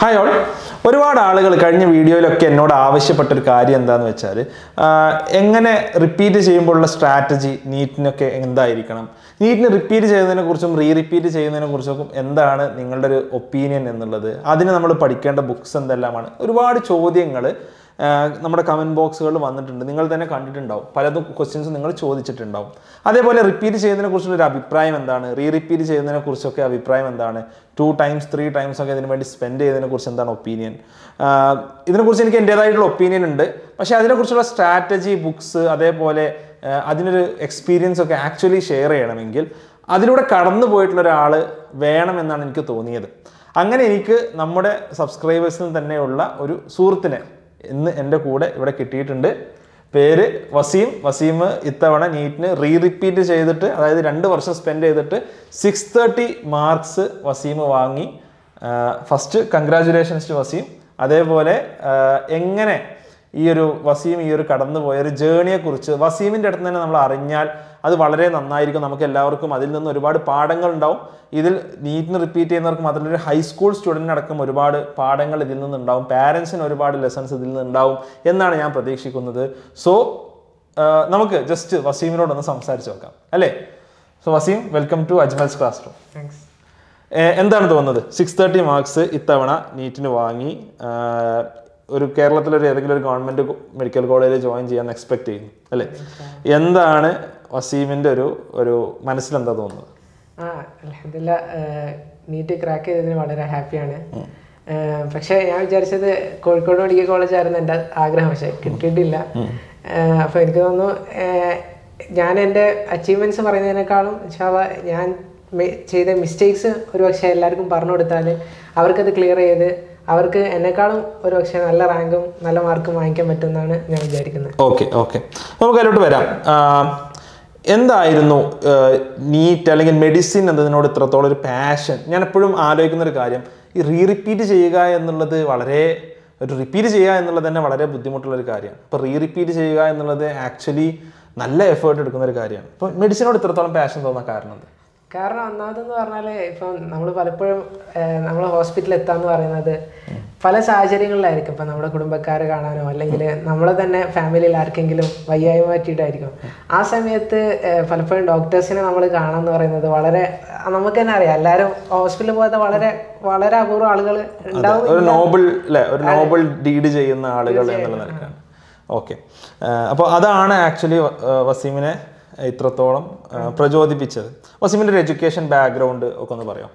Hi all ഒരുപാട് ആളുകൾ കഴിഞ്ഞ വീഡിയോയിലൊക്കെ എന്നോട് ആവശ്യപ്പെട്ട ഒരു കാര്യം എന്താന്ന് വെച്ചാൽ എങ്ങനെ റിപ്പീറ്റ് ചെയ്യുമ്പോഴുള്ള സ്ട്രാറ്റജി നീറ്റിനൊക്കെ എന്തായിരിക്കണം? നീറ്റിന് റിപ്പീറ്റ് ചെയ്യുന്നതിനെ കുറിച്ചും റീ റിപ്പീറ്റ് ചെയ്യുന്നതിനെ കുറിച്ചൊക്കെ എന്താണ് നിങ്ങളുടെ ഒരു ഒപ്പീനിയൻ എന്നുള്ളത്? അതിന് നമ്മൾ പഠിക്കേണ്ട ബുക്സ് എന്തെല്ലാമാണ്? ഒരുപാട് ചോദ്യങ്ങൾ നമ്മുടെ കമന്റ് ബോക്സുകളിൽ വന്നിട്ടുണ്ട്. നിങ്ങൾ തന്നെ കണ്ടിട്ടുണ്ടാവും. പലതും ക്വസ്റ്റ്യൻസ് നിങ്ങൾ ചോദിച്ചിട്ടുണ്ടാവും. അതേപോലെ റിപ്പീറ്റ് ചെയ്യുന്നതിനെ കുറിച്ചുള്ള ഒരു അഭിപ്രായം എന്താണ്? റീ റിപ്പീറ്റ് ചെയ്യുന്നതിനെ കുറിച്ചൊക്കെ അഭിപ്രായം എന്താണ്? ടു ടൈംസ് ത്രീ ടൈംസ് ഒക്കെ ഇതിന് വേണ്ടി സ്പെൻഡ് ചെയ്തതിനെ കുറിച്ച് എന്താണ് ഒപ്പീനിയൻ ഇതിനെക്കുറിച്ച് എനിക്ക് എന്റേതായിട്ടുള്ള ഒപ്പീനിയൻ ഉണ്ട്. പക്ഷേ അതിനെക്കുറിച്ചുള്ള സ്ട്രാറ്റജി ബുക്സ് അതേപോലെ അതിനൊരു എക്സ്പീരിയൻസ് ഒക്കെ ആക്ച്വലി ഷെയർ ചെയ്യണമെങ്കിൽ അതിലൂടെ കടന്നു പോയിട്ടുള്ള ഒരാൾ വേണമെന്നാണ് എനിക്ക് തോന്നിയത്. അങ്ങനെ എനിക്ക് നമ്മുടെ സബ്സ്ക്രൈബേഴ്സിൽ തന്നെയുള്ള ഒരു സുഹൃത്തിനെ ഇന്ന് എന്റെ കൂടെ ഇവിടെ കിട്ടിയിട്ടുണ്ട്. പേര് വസീം. വസീം ഇത്തവണ നീറ്റിന് റീ റിപ്പീറ്റ് ചെയ്തിട്ട് അതായത് രണ്ട് വർഷം സ്പെൻഡ് ചെയ്തിട്ട് സിക്സ് തേർട്ടി മാർക്സ് വസീം വാങ്ങി. First congratulations to Waseem. അതേപോലെ എങ്ങനെ ഈ ഒരു വസീം ഈ ഒരു കടന്നുപോയ ഒരു ജേണിയെ കുറിച്ച് വസീമിന്റെ അടുത്ത് തന്നെ നമ്മൾ അറിഞ്ഞാൽ അത് വളരെ നന്നായിരിക്കും. നമുക്ക് എല്ലാവർക്കും അതിൽ നിന്ന് ഒരുപാട് പാഠങ്ങൾ ഉണ്ടാവും. ഇതിൽ നീറ്റിന് റിപ്പീറ്റ് ചെയ്യുന്നവർക്ക് മാത്രമല്ല ഒരു ഹൈസ്കൂൾ സ്റ്റുഡന്റിന് അടക്കം ഒരുപാട് പാഠങ്ങൾ ഇതിൽ നിന്നുണ്ടാവും പാരൻസിന് ഒരുപാട് ലെസൺസ് ഇതിൽ നിന്നുണ്ടാവും എന്നാണ് ഞാൻ പ്രതീക്ഷിക്കുന്നത്. സോ നമുക്ക് ജസ്റ്റ് വസീമിനോടൊന്ന് സംസാരിച്ച് നോക്കാം. അല്ലേ? So Waseem welcome to Ajmal's classroom thanks എന്താണ് തോന്നുന്നത്? സിക്സ് തേർട്ടി മാർക്സ് ഇത്തവണ നീറ്റിന് വാങ്ങി ഒരു കേരളത്തിലൊരു ഏതെങ്കിലും ഒരു ഗവൺമെന്റ് മെഡിക്കൽ കോളേജിൽ ജോയിൻ ചെയ്യാൻ എക്സ്പെക്ട് ചെയ്യുന്നു അല്ലേ? എന്താണ് വസീമിന്റെ ഒരു ഒരു മനസ്സിലെന്താ തോന്നുന്നത്? ആ അലഹദില്ല നീറ്റ് ക്രാക്ക് ചെയ്തതിന് വളരെ ഹാപ്പിയാണ് പക്ഷെ ഞാൻ വിചാരിച്ചത് കോഴിക്കോട് മെഡിക്കൽ കോളേജ് ആയിരുന്നു എന്റെ ആഗ്രഹം പക്ഷെ കിട്ടിയിട്ടില്ല. അപ്പോൾ എനിക്ക് തോന്നുന്നു ഞാൻ എന്റെ അച്ചീവ്മെന്റ്സ് പറയുന്നതിനേക്കാളും ഇൻഷാല്ലാ ഞാൻ ചെയ്ത മിസ്റ്റേക്സ് ഒരു പക്ഷെ എല്ലാവർക്കും പറഞ്ഞു കൊടുത്താൽ അവർക്കത് ക്ലിയർ ചെയ്ത് അവർക്ക് എന്നെക്കാളും ഒരു പക്ഷേ നല്ല റാങ്കും നല്ല മാർക്കും വാങ്ങിക്കാൻ പറ്റുമെന്നാണ് ഞാൻ വിചാരിക്കുന്നത്. Okay okay. നമുക്ക് അതിലോട്ട് വരാം എന്തായിരുന്നു നീറ്റ് അല്ലെങ്കിൽ മെഡിസിൻ എന്നതിനോട് ഇത്രത്തോളം ഒരു പാഷൻ ഞാൻ എപ്പോഴും ആലോചിക്കുന്ന ഒരു കാര്യം ഈ റീ റിപ്പീറ്റ് ചെയ്യുക എന്നുള്ളത് വളരെ ഒരു റിപ്പീറ്റ് ചെയ്യുക എന്നുള്ളത് തന്നെ വളരെ ബുദ്ധിമുട്ടുള്ള ഒരു കാര്യമാണ് അപ്പോൾ റീ റിപ്പീറ്റ് ചെയ്യുക എന്നുള്ളത് ആക്ച്വലി നല്ല എഫേർട്ട് എടുക്കുന്ന ഒരു കാര്യമാണ്. അപ്പോൾ മെഡിസിനോട് ഇത്രത്തോളം പാഷൻ തോന്നാൻ കാരണം കാരണം ഒന്നാമതെന്ന് പറഞ്ഞാൽ ഇപ്പം നമ്മൾ പലപ്പോഴും നമ്മൾ ഹോസ്പിറ്റലിൽ എത്താന്ന് പറയുന്നത് പല സാഹചര്യങ്ങളിലായിരിക്കും. ഇപ്പം നമ്മുടെ കുടുംബക്കാരെ കാണാനോ അല്ലെങ്കിൽ നമ്മളെ തന്നെ ഫാമിലിയിൽ ആർക്കെങ്കിലും വയ്യായ്മ പറ്റിയിട്ടായിരിക്കും. ആ സമയത്ത് പലപ്പോഴും ഡോക്ടേഴ്സിനെ നമ്മൾ കാണാന്ന് പറയുന്നത് വളരെ നമുക്ക് തന്നെ അറിയാം. എല്ലാവരും ഹോസ്പിറ്റലിൽ പോകാത്ത വളരെ വളരെ അപൂർവം ആളുകൾ ഉണ്ടാവും ഒരു നോബിൾ ഒരു നോബിൾ ഡീഡ് ചെയ്യുന്ന ആളുകൾ എന്നുള്ള നിലക്കാണ്. ഓക്കെ. അപ്പോൾ അതാണ് ആക്ച്വലി വസീമിനെ ഇത്രത്തോളം പ്രചോദിപ്പിച്ചത്. വസീമിന്റെ ഒരു എഡ്യൂക്കേഷൻ ബാക്ക്ഗ്രൗണ്ട് ഒക്കെ ഒന്ന് പറയാം.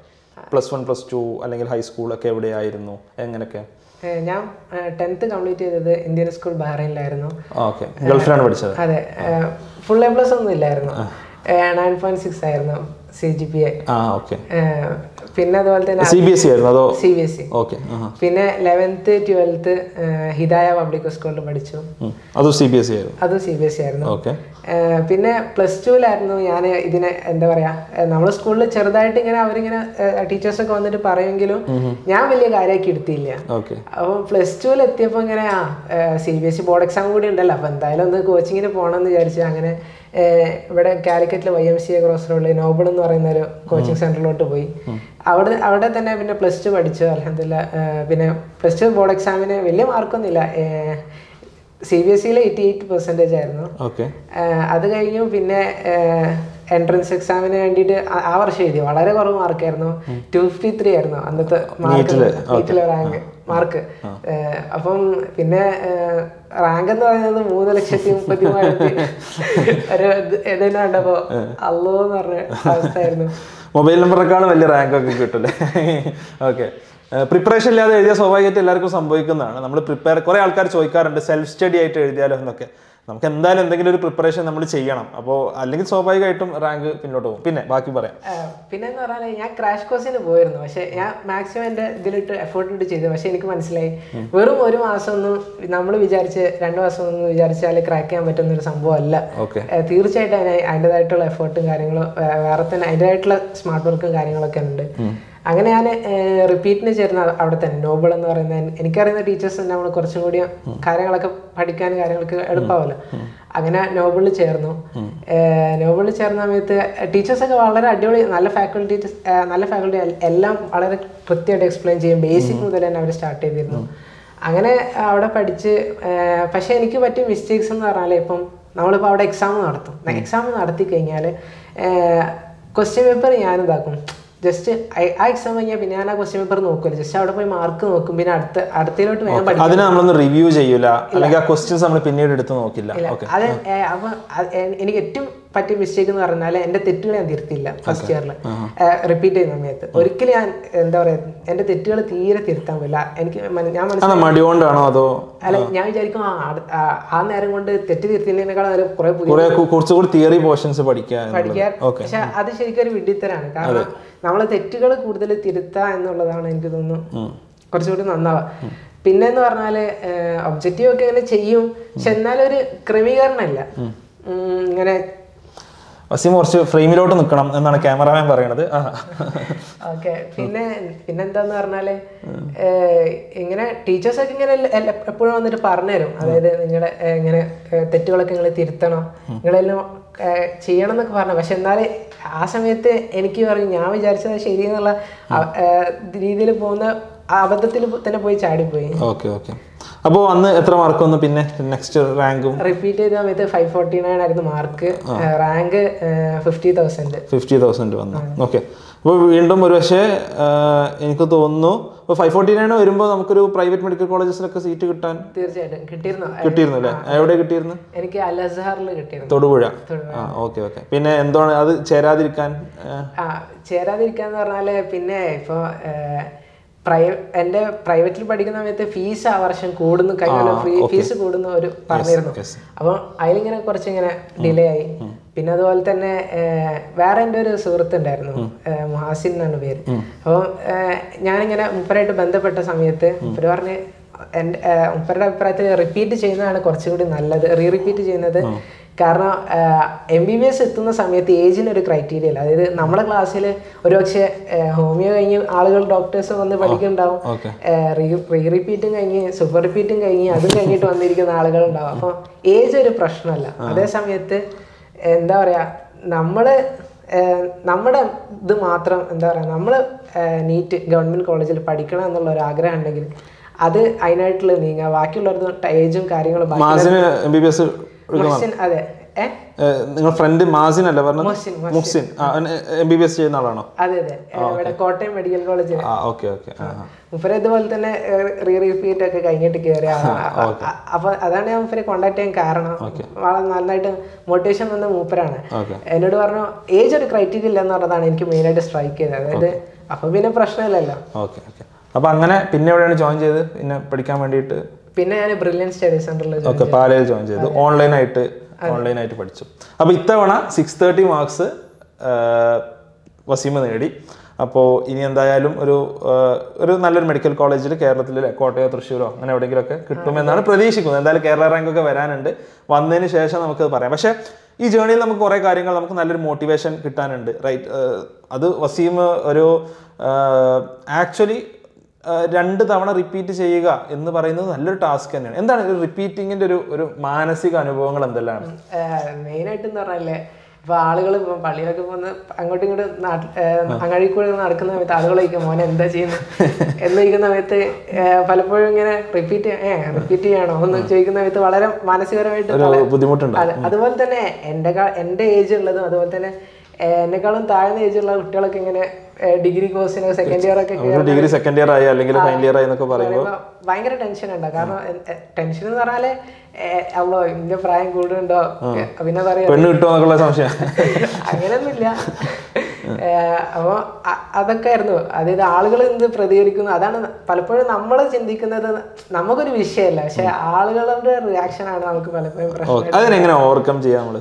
പ്ലസ് വൺ പ്ലസ് ടു അല്ലെങ്കിൽ ഹൈസ്കൂൾ ഒക്കെ എവിടെയായിരുന്നു? എങ്ങനെയൊക്കെ? ഞാൻ ടെൻത്ത് കംപ്ലീറ്റ് ചെയ്തത് ഇന്ത്യൻ സ്കൂൾ ബഹ്റൈനിലായിരുന്നു. ഗൾഫിലാണ് പഠിച്ചത്. അതെ ഫുൾ എ പ്ലസ് ഒന്നും ഇല്ലായിരുന്നു. നയൻ പോയിന്റ് സിക്സ് ആയിരുന്നു സി ജി പി എ പിന്നെ അതുപോലെ തന്നെ സി ബി എസ് സി ആയിരുന്നു അതോ C B S C okay പിന്നെ ലെവൻത്ത് ട്വൽത്ത് ഹിദായ പബ്ലിക് സ്കൂളിൽ പഠിച്ചു. അതും സി ബി എസ് സി ആയിരുന്നു? അതും സി ബി എസ് സി ആയിരുന്നു ഓക്കെ പിന്നെ പ്ലസ് ടുവിലായിരുന്നു ഞാൻ ഇതിനെ എന്താ പറയാ നമ്മൾ സ്കൂളിൽ ചെറുതായിട്ട് ഇങ്ങനെ അവരിങ്ങനെ ടീച്ചേഴ്സൊക്കെ വന്നിട്ട് പറയുമെങ്കിലും ഞാൻ വലിയ കാര്യമാക്കി എടുത്തില്ല. അപ്പൊ പ്ലസ് ടുവിൽ എത്തിയപ്പോൾ ഇങ്ങനെ ആ C B S E board exam കൂടി ഉണ്ടല്ലോ. അപ്പോൾ എന്തായാലും ഒന്ന് കോച്ചിങ്ങിന് പോകണം എന്ന് വിചാരിച്ചു അങ്ങനെ ഇവിടെ കാലിക്കറ്റിൽ Y M C A cross റോഡിൽ നോബിൾ എന്ന് പറയുന്ന ഒരു കോച്ചിങ് സെന്ററിലോട്ട് പോയി. അവിടെ അവിടെ തന്നെ പിന്നെ പ്ലസ് ടു പഠിച്ചു അലഹമില്ല പിന്നെ പ്ലസ് ടു ബോർഡ് എക്സാമിന് വലിയ മാർക്കൊന്നുമില്ല സി ബി എസ് സിയിലെ എയ്റ്റി എയ്റ്റ് പെർസെന്റേജ് ആയിരുന്നു. അത് കഴിഞ്ഞു പിന്നെ എൻട്രൻസ് എക്സാമിന് വേണ്ടിയിട്ട് ആ- ആ വർഷം എഴുതി. വളരെ കുറവ് മാർക്കായിരുന്നു ടു ഫിഫ്റ്റി ത്രീ ആയിരുന്നു. അന്നത്തെ മാർക്ക് റാങ്ക് മാർക്ക്. അപ്പം പിന്നെ റാങ്ക് എന്ന് പറയുന്നത് മൂന്ന് ലക്ഷത്തി മുപ്പത്തി മൂവായിരത്തി ഒരു ഏതെങ്കിലും കണ്ടപ്പോ അല്ലോ എന്ന് പറഞ്ഞ അവസ്ഥയായിരുന്നു. മൊബൈൽ നമ്പറിനേക്കാളും വലിയ റാങ്ക് ഒക്കെ കിട്ടില്ലേ ഓക്കെ പ്രിപ്പറേഷൻ ഇല്ലാതെ എഴുതിയ സ്വാഭാവികമായിട്ട് എല്ലാവർക്കും സംഭവിക്കുന്നതാണ്. നമ്മൾ പ്രിപ്പയർ കുറേ ആൾക്കാർ ചോദിക്കാറുണ്ട് സെൽഫ് സ്റ്റഡി ആയിട്ട് എഴുതിയാലോ എന്നൊക്കെ. നമുക്ക് എന്തായാലും എന്തെങ്കിലും ഒരു പ്രിപ്പറേഷൻ നമ്മൾ ചെയ്യണം. അപ്പോൾ അല്ലെങ്കിൽ സ്വാഭാവികമായിട്ടും റാങ്ക് പിന്നോട്ട് പോകും. പിന്നെ ബാക്കി പറയാം. പിന്നെ എന്ന് പറഞ്ഞാൽ ഞാൻ ക്രാഷ് കോഴ്സിന് പോയിരുന്നു. പക്ഷെ ഞാൻ മാക്സിമം എന്റെ ഇതിലിട്ട് എഫേർട്ട് ഇട്ട് ചെയ്തു. പക്ഷെ എനിക്ക് മനസ്സിലായി. വെറും ഒരു മാസം ഒന്നും നമ്മൾ വിചാരിച്ച് രണ്ട് മാസം ഒന്നും വിചാരിച്ചാൽ ക്രാക്ക് ചെയ്യാൻ പറ്റുന്ന ഒരു സംഭവം അല്ല ഓക്കെ ഏഹ് തീർച്ചയായിട്ടും അതിന് അതിന്റെതായിട്ടുള്ള എഫേർട്ടും കാര്യങ്ങളും വേറെ തന്നെ അതിന്റെതായിട്ടുള്ള സ്മാർട്ട് വർക്കും കാര്യങ്ങളൊക്കെ ഉണ്ട്. അങ്ങനെ ഞാൻ റിപ്പീറ്റിന് ചേർന്ന അവിടെ തന്നെ നോബിൾ എന്ന് പറയുന്ന എൻ- എനിക്കറിയുന്ന ടീച്ചേഴ്സ് നമ്മൾ കുറച്ചും കൂടി കാര്യങ്ങളൊക്കെ പഠിക്കാൻ കാര്യങ്ങൾക്ക് എളുപ്പമാവല്ലോ. അങ്ങനെ നോബിളിൽ ചേർന്നു. നോബിളിൽ ചേർന്ന സമയത്ത് ടീച്ചേഴ്സൊക്കെ വളരെ അടിപൊളി നല്ല ഫാക്കൽറ്റി നല്ല ഫാക്കൽറ്റി എല്ലാം വളരെ കൃത്യമായിട്ട് എക്സ്പ്ലെയിൻ ചെയ്യും. ബേസിക് മുതൽ തന്നെ അവർ സ്റ്റാർട്ട് ചെയ്തിരുന്നു. അങ്ങനെ അവിടെ പഠിച്ച് പക്ഷെ എനിക്ക് പറ്റിയ മിസ്റ്റേക്സ് എന്ന് പറഞ്ഞാൽ ഇപ്പം നമ്മളിപ്പോൾ അവിടെ എക്സാം നടത്തും. എക്സാം നടത്തി കഴിഞ്ഞാൽ ക്വസ്റ്റ്യൻ പേപ്പർ ഞാൻ ഇതാക്കും ജസ്റ്റ് ആ എക്സാം കഴിഞ്ഞാൽ പിന്നെ ഞാൻ ആ ക്വസ്റ്റ്യൻ പേപ്പർ നോക്കില്ല ജസ്റ്റ് അവിടെ പോയി മാർക്ക് നോക്കും. പിന്നെ അടുത്ത അടുത്തതിലോട്ട് വേഗം പഠിക്കും അതിനെ നമ്മളൊന്ന് റിവ്യൂ ചെയ്യൂല. അല്ലെങ്കിൽ ആ ക്വസ്റ്റ്യൻസ് നമ്മൾ പിന്നീട് എടുത്ത് നോക്കില്ല. അത് അപ്പൊ എനിക്ക് ഏറ്റവും പറ്റിയ മിസ്റ്റേക്ക് എന്ന് പറഞ്ഞാൽ എന്റെ തെറ്റുകൾ ഞാൻ തിരുത്തില്ല ഫസ്റ്റ് ഇയറിൽ റിപ്പീറ്റ് ചെയ്യുന്ന സമയത്ത്. ഒരിക്കലും ഞാൻ എന്താ പറയാ എന്റെ തെറ്റുകൾ തീരെ തിരുത്താൻ പറ്റില്ല. എനിക്ക് ഞാൻ മനസ്സിലാക്കി അത് അല്ല ഞാൻ വിചാരിക്കും ആ നേരം കൊണ്ട് തെറ്റ് തിരുത്തിനേക്കാൾ നേരം കുറെ കുറച്ചുകൂടി തിയറി പോർഷൻസ് പഠിക്കാൻ. പഠിക്കാൻ പക്ഷെ അത് ശരിക്കും ഒരു വിഡിത്തരാണ് കാരണം നമ്മളെ തെറ്റുകൾ കൂടുതൽ തിരുത്തുക എന്നുള്ളതാണ് എനിക്ക് തോന്നുന്നു. കുറച്ചുകൂടി നന്നാവുക പിന്നെ എന്ന് പറഞ്ഞാൽ ഒബ്ജക്റ്റീവ് ഒക്കെ ഇങ്ങനെ ചെയ്യും. പക്ഷെ എന്നാലും ഒരു ക്രമീകരണമല്ല ഉം, ഇങ്ങനെ വസീം കുറച്ച് ഫ്രെയിമിലോട്ട് നിൽക്കണം എന്നാണ് ക്യാമറാമാൻ പറയണത്. ഓക്കെ. പിന്നെ പിന്നെന്താന്ന് പറഞ്ഞാൽ ഇങ്ങനെ ടീച്ചേഴ്സ് ഒക്കെ ഇങ്ങനെ എപ്പോഴും വന്നിട്ട് പറഞ്ഞുതരും. അതായത് നിങ്ങളെ ഇങ്ങനെ തെറ്റുകളൊക്കെ നിങ്ങൾ തിരുത്തണം. നിങ്ങളെല്ലാം ചെയ്യണം എന്നൊക്കെ പറഞ്ഞു. പക്ഷെ എന്നാൽ ആ സമയത്ത് എനിക്ക് പറഞ്ഞു ഞാൻ വിചാരിച്ചത് ശരി എന്നുള്ള രീതിയിൽ പോകുന്ന അബദ്ധത്തിൽ തന്നെ പോയി ചാടിപ്പോയി. Okay okay. അപ്പോൾ അന്ന് എത്ര മാർക്ക് വന്നു? പിന്നെ നെക്സ്റ്റ് റാങ്കും റിപ്പീറ്റ് ചെയ്ത സമയത്ത് ഫൈവ് ഫോർട്ടി നയൻ ആയിരുന്നു mark rank fifty thousand fifty thousand വന്നു. ഓക്കെ അപ്പോൾ വീണ്ടും ഒരു പക്ഷേ എനിക്ക് തോന്നുന്നു ഇപ്പോൾ ഫൈവ് ഫോർട്ടി നയൻ വരുമ്പോൾ നമുക്കൊരു പ്രൈവറ്റ് മെഡിക്കൽ കോളേജസിലൊക്കെ സീറ്റ് കിട്ടാൻ തീർച്ചയായിട്ടും. കിട്ടിയിരുന്നു. കിട്ടിയിരുന്നു അല്ലേ? എവിടെ കിട്ടിയിരുന്നു? എനിക്ക് അൽ അസഹറിൽ കിട്ടിയിരുന്നു. തൊടുപുഴ. ആ ഓക്കെ ഓക്കെ പിന്നെ എന്താണ്? അത് ചേരാതിരിക്കാൻ ചേരാതിരിക്കാന്ന് പറഞ്ഞാൽ പിന്നെ ഇപ്പൊ പ്രൈവ എന്റെ പ്രൈവറ്റിൽ പഠിക്കുന്ന സമയത്ത് ഫീസ് ആ വർഷം കൂടുന്നു. കഴിഞ്ഞ ഫീസ് കൂടുന്നു ഒരു പറഞ്ഞിരുന്നു. അപ്പം അപ്പൊ അതിലിങ്ങനെ കുറച്ചിങ്ങനെ ഡിലേ ആയി. പിന്നെ അതുപോലെ തന്നെ വേറെ എന്റെ ഒരു സുഹൃത്ത് ഉണ്ടായിരുന്നു. മുഹാസിൻ എന്നാണ് പേര്. അപ്പോൾ ഞാനിങ്ങനെ മുപ്പരായിട്ട് ബന്ധപ്പെട്ട സമയത്ത് മുപ്പര് പറഞ്ഞ് എന്റെ മുപ്പരുടെ അഭിപ്രായത്തിൽ റിപ്പീറ്റ് ചെയ്യുന്നതാണ് കുറച്ചുകൂടി നല്ലത്. റീ റിപ്പീറ്റ് ചെയ്യുന്നത് കാരണം എം ബി ബി എസ് എത്തുന്ന സമയത്ത് ഏജിന് ഒരു ക്രൈറ്റീരിയ ഇല്ല. അതായത് നമ്മുടെ ക്ലാസ്സിൽ ഒരുപക്ഷെ ഹോമിയോ കഴിഞ്ഞ് ആളുകൾ ഡോക്ടേഴ്സ് വന്ന് പഠിക്കുന്നുണ്ടാവും. റീ റിപ്പീറ്റും കഴിഞ്ഞ് സൂപ്പർ റിപ്പീറ്റും കഴിഞ്ഞ് അതും കഴിഞ്ഞിട്ട് വന്നിരിക്കുന്ന ആളുകൾ ഉണ്ടാവും അപ്പോൾ ഏജ് ഒരു പ്രശ്നമല്ല. അതേ സമയത്ത് എന്താ പറയുക നമ്മൾ നമ്മുടെ ഇത് മാത്രം എന്താ പറയുക നമ്മൾ നീറ്റ് ഗവൺമെന്റ് കോളേജിൽ പഠിക്കണം എന്നുള്ള ഒരു ആഗ്രഹം ഉണ്ടെങ്കിൽ അത് അതിനായിട്ടുള്ള നീങ്ങുക ബാക്കിയുള്ളവർക്ക് ഏജും കാര്യങ്ങളും അതെ. നിങ്ങൾ ഫ്രണ്ട് മാസിൻ അല്ലേ പറഞ്ഞത്? Muhsin M B B S ചെയ്യുന്ന ആളാണോ? അതെ അതെ. ഇവിടെ കോട്ടയം മെഡിക്കൽ കോളേജിൽ ഓക്കെ ആ. ഇതുപോലെ തന്നെ റീ റിപ്പീറ്റ് ഒക്കെ കഴിഞ്ഞിട്ട് കയറിയ അപ്പൊ അതാണ് ഞാൻ മുഫരെ കോണ്ടാക്ട് ചെയ്യാൻ കാരണം. വളരെ നന്നായിട്ട് മോട്ടിവേഷൻ വന്ന മൂപ്പരാണ്. എന്നോട് പറഞ്ഞു ഏജ് ഒരു ക്രൈറ്റീരിയ ഇല്ല എന്ന് പറഞ്ഞതാണ് എനിക്ക് മെയിൻ ആയിട്ട് സ്ട്രൈക്ക് ചെയ്തത്. അതായത് അപ്പൊ പിന്നെ പ്രശ്നമില്ലല്ലോ. അപ്പൊ അങ്ങനെ പിന്നെ എവിടെയാണ് ജോയിൻ ചെയ്ത് പിന്നെ പഠിക്കാൻ വേണ്ടിയിട്ട്? പിന്നെ ഞാൻ ബ്രില്യൻ സ്റ്റഡി സെന്ററിൽ ഓക്കെ പാലയിൽ ജോയിൻ ചെയ്തു. ഓൺലൈനായിട്ട് ഓൺലൈനായിട്ട് പഠിച്ചു. അപ്പോൾ ഇത്തവണ സിക്സ് തേർട്ടി മാർക്സ് വസീമ നേടി. അപ്പോൾ ഇനി എന്തായാലും ഒരു ഒരു നല്ലൊരു മെഡിക്കൽ കോളേജിൽ കേരളത്തിൽ കോട്ടയോ തൃശ്ശൂരോ അങ്ങനെ എവിടെയെങ്കിലുമൊക്കെ കിട്ടുമെന്നാണ് പ്രതീക്ഷിക്കുന്നത്. എന്തായാലും കേരള റാങ്ക് ഒക്കെ വരാനുണ്ട്. വന്നതിന് ശേഷം നമുക്ക് പറയാം. പക്ഷേ ഈ ജേണിയിൽ നമുക്ക് കുറേ കാര്യങ്ങൾ നമുക്ക് നല്ലൊരു മോട്ടിവേഷൻ കിട്ടാനുണ്ട്. റൈറ്റ് അത് വസീം ഒരു ആക്ച്വലി രണ്ട് തവണ റിപ്പീറ്റ് ചെയ്യുക എന്ന് പറയുന്നത് നല്ലൊരു ടാസ്ക് തന്നെയാണ്. എന്താണ് ഒരു റിപ്പീറ്റിങ്ങിന്റെ ഒരു ഒരു മാനസിക അനുഭവങ്ങൾ എന്തെല്ലാം മെയിൻ ആയിട്ട് എന്ന് പറഞ്ഞാലേ ഇപ്പൊ ആളുകൾ ഇപ്പം പള്ളിയിലൊക്കെ പോകുന്ന അങ്ങോട്ടും ഇങ്ങോട്ടും നാട്ടിൽ അങ്ങാടി കൂടെ നടക്കുന്ന സമയത്ത് ആളുകൾ ചോദിക്കും മോനെ എന്താ ചെയ്യുന്നത് എന്ന് ചോദിക്കുന്ന സമയത്ത് പലപ്പോഴും ഇങ്ങനെ റിപ്പീറ്റ് ഏ റിപ്പീറ്റ് ചെയ്യണോ എന്ന് ചോദിക്കുന്ന സമയത്ത് വളരെ മാനസികപരമായിട്ട് ബുദ്ധിമുട്ടുണ്ട്. അതുപോലെ തന്നെ എന്റെ എന്റെ ഏജ് ഉള്ളതും അതുപോലെ തന്നെ എന്നെക്കാളും താഴ്ന്ന ഏജ് ഉള്ള കുട്ടികളൊക്കെ ഇങ്ങനെ ഡിഗ്രി കോഴ്സിന് സെക്കൻഡ് ഇയർ ഒക്കെ ഡിഗ്രി സെക്കൻഡ് ഇയർ ആയി അല്ലെങ്കിൽ ഫൈനൽ ഇയർ ആയി എന്നൊക്കെ പറയുമ്പോൾ പറയുമ്പോ ഭയങ്കര ടെൻഷൻ ഉണ്ട്. കാരണം ടെൻഷൻ എന്ന് പറഞ്ഞാൽ അവളോ ഇന്റെ പ്രായം കൂടുന്നുണ്ടോ? പിന്നെ പറയാ പെണ്ണ് കിട്ടുമോ സംശയം. അങ്ങനെയൊന്നുമില്ല. ഏഹ് അപ്പൊ അതൊക്കെ ആയിരുന്നു. അതായത് ആളുകൾ എന്ത് പ്രതികരിക്കുന്നു അതാണ് പലപ്പോഴും നമ്മൾ ചിന്തിക്കുന്നത് നമുക്കൊരു വിഷയമല്ല പക്ഷെ ആളുകളുടെ റിയാക്ഷൻ ആണ് നമുക്ക് പലപ്പോഴും പ്രശ്നം അതിനെങ്ങനെ ഓവർകം ചെയ്യാം നമ്മൾ?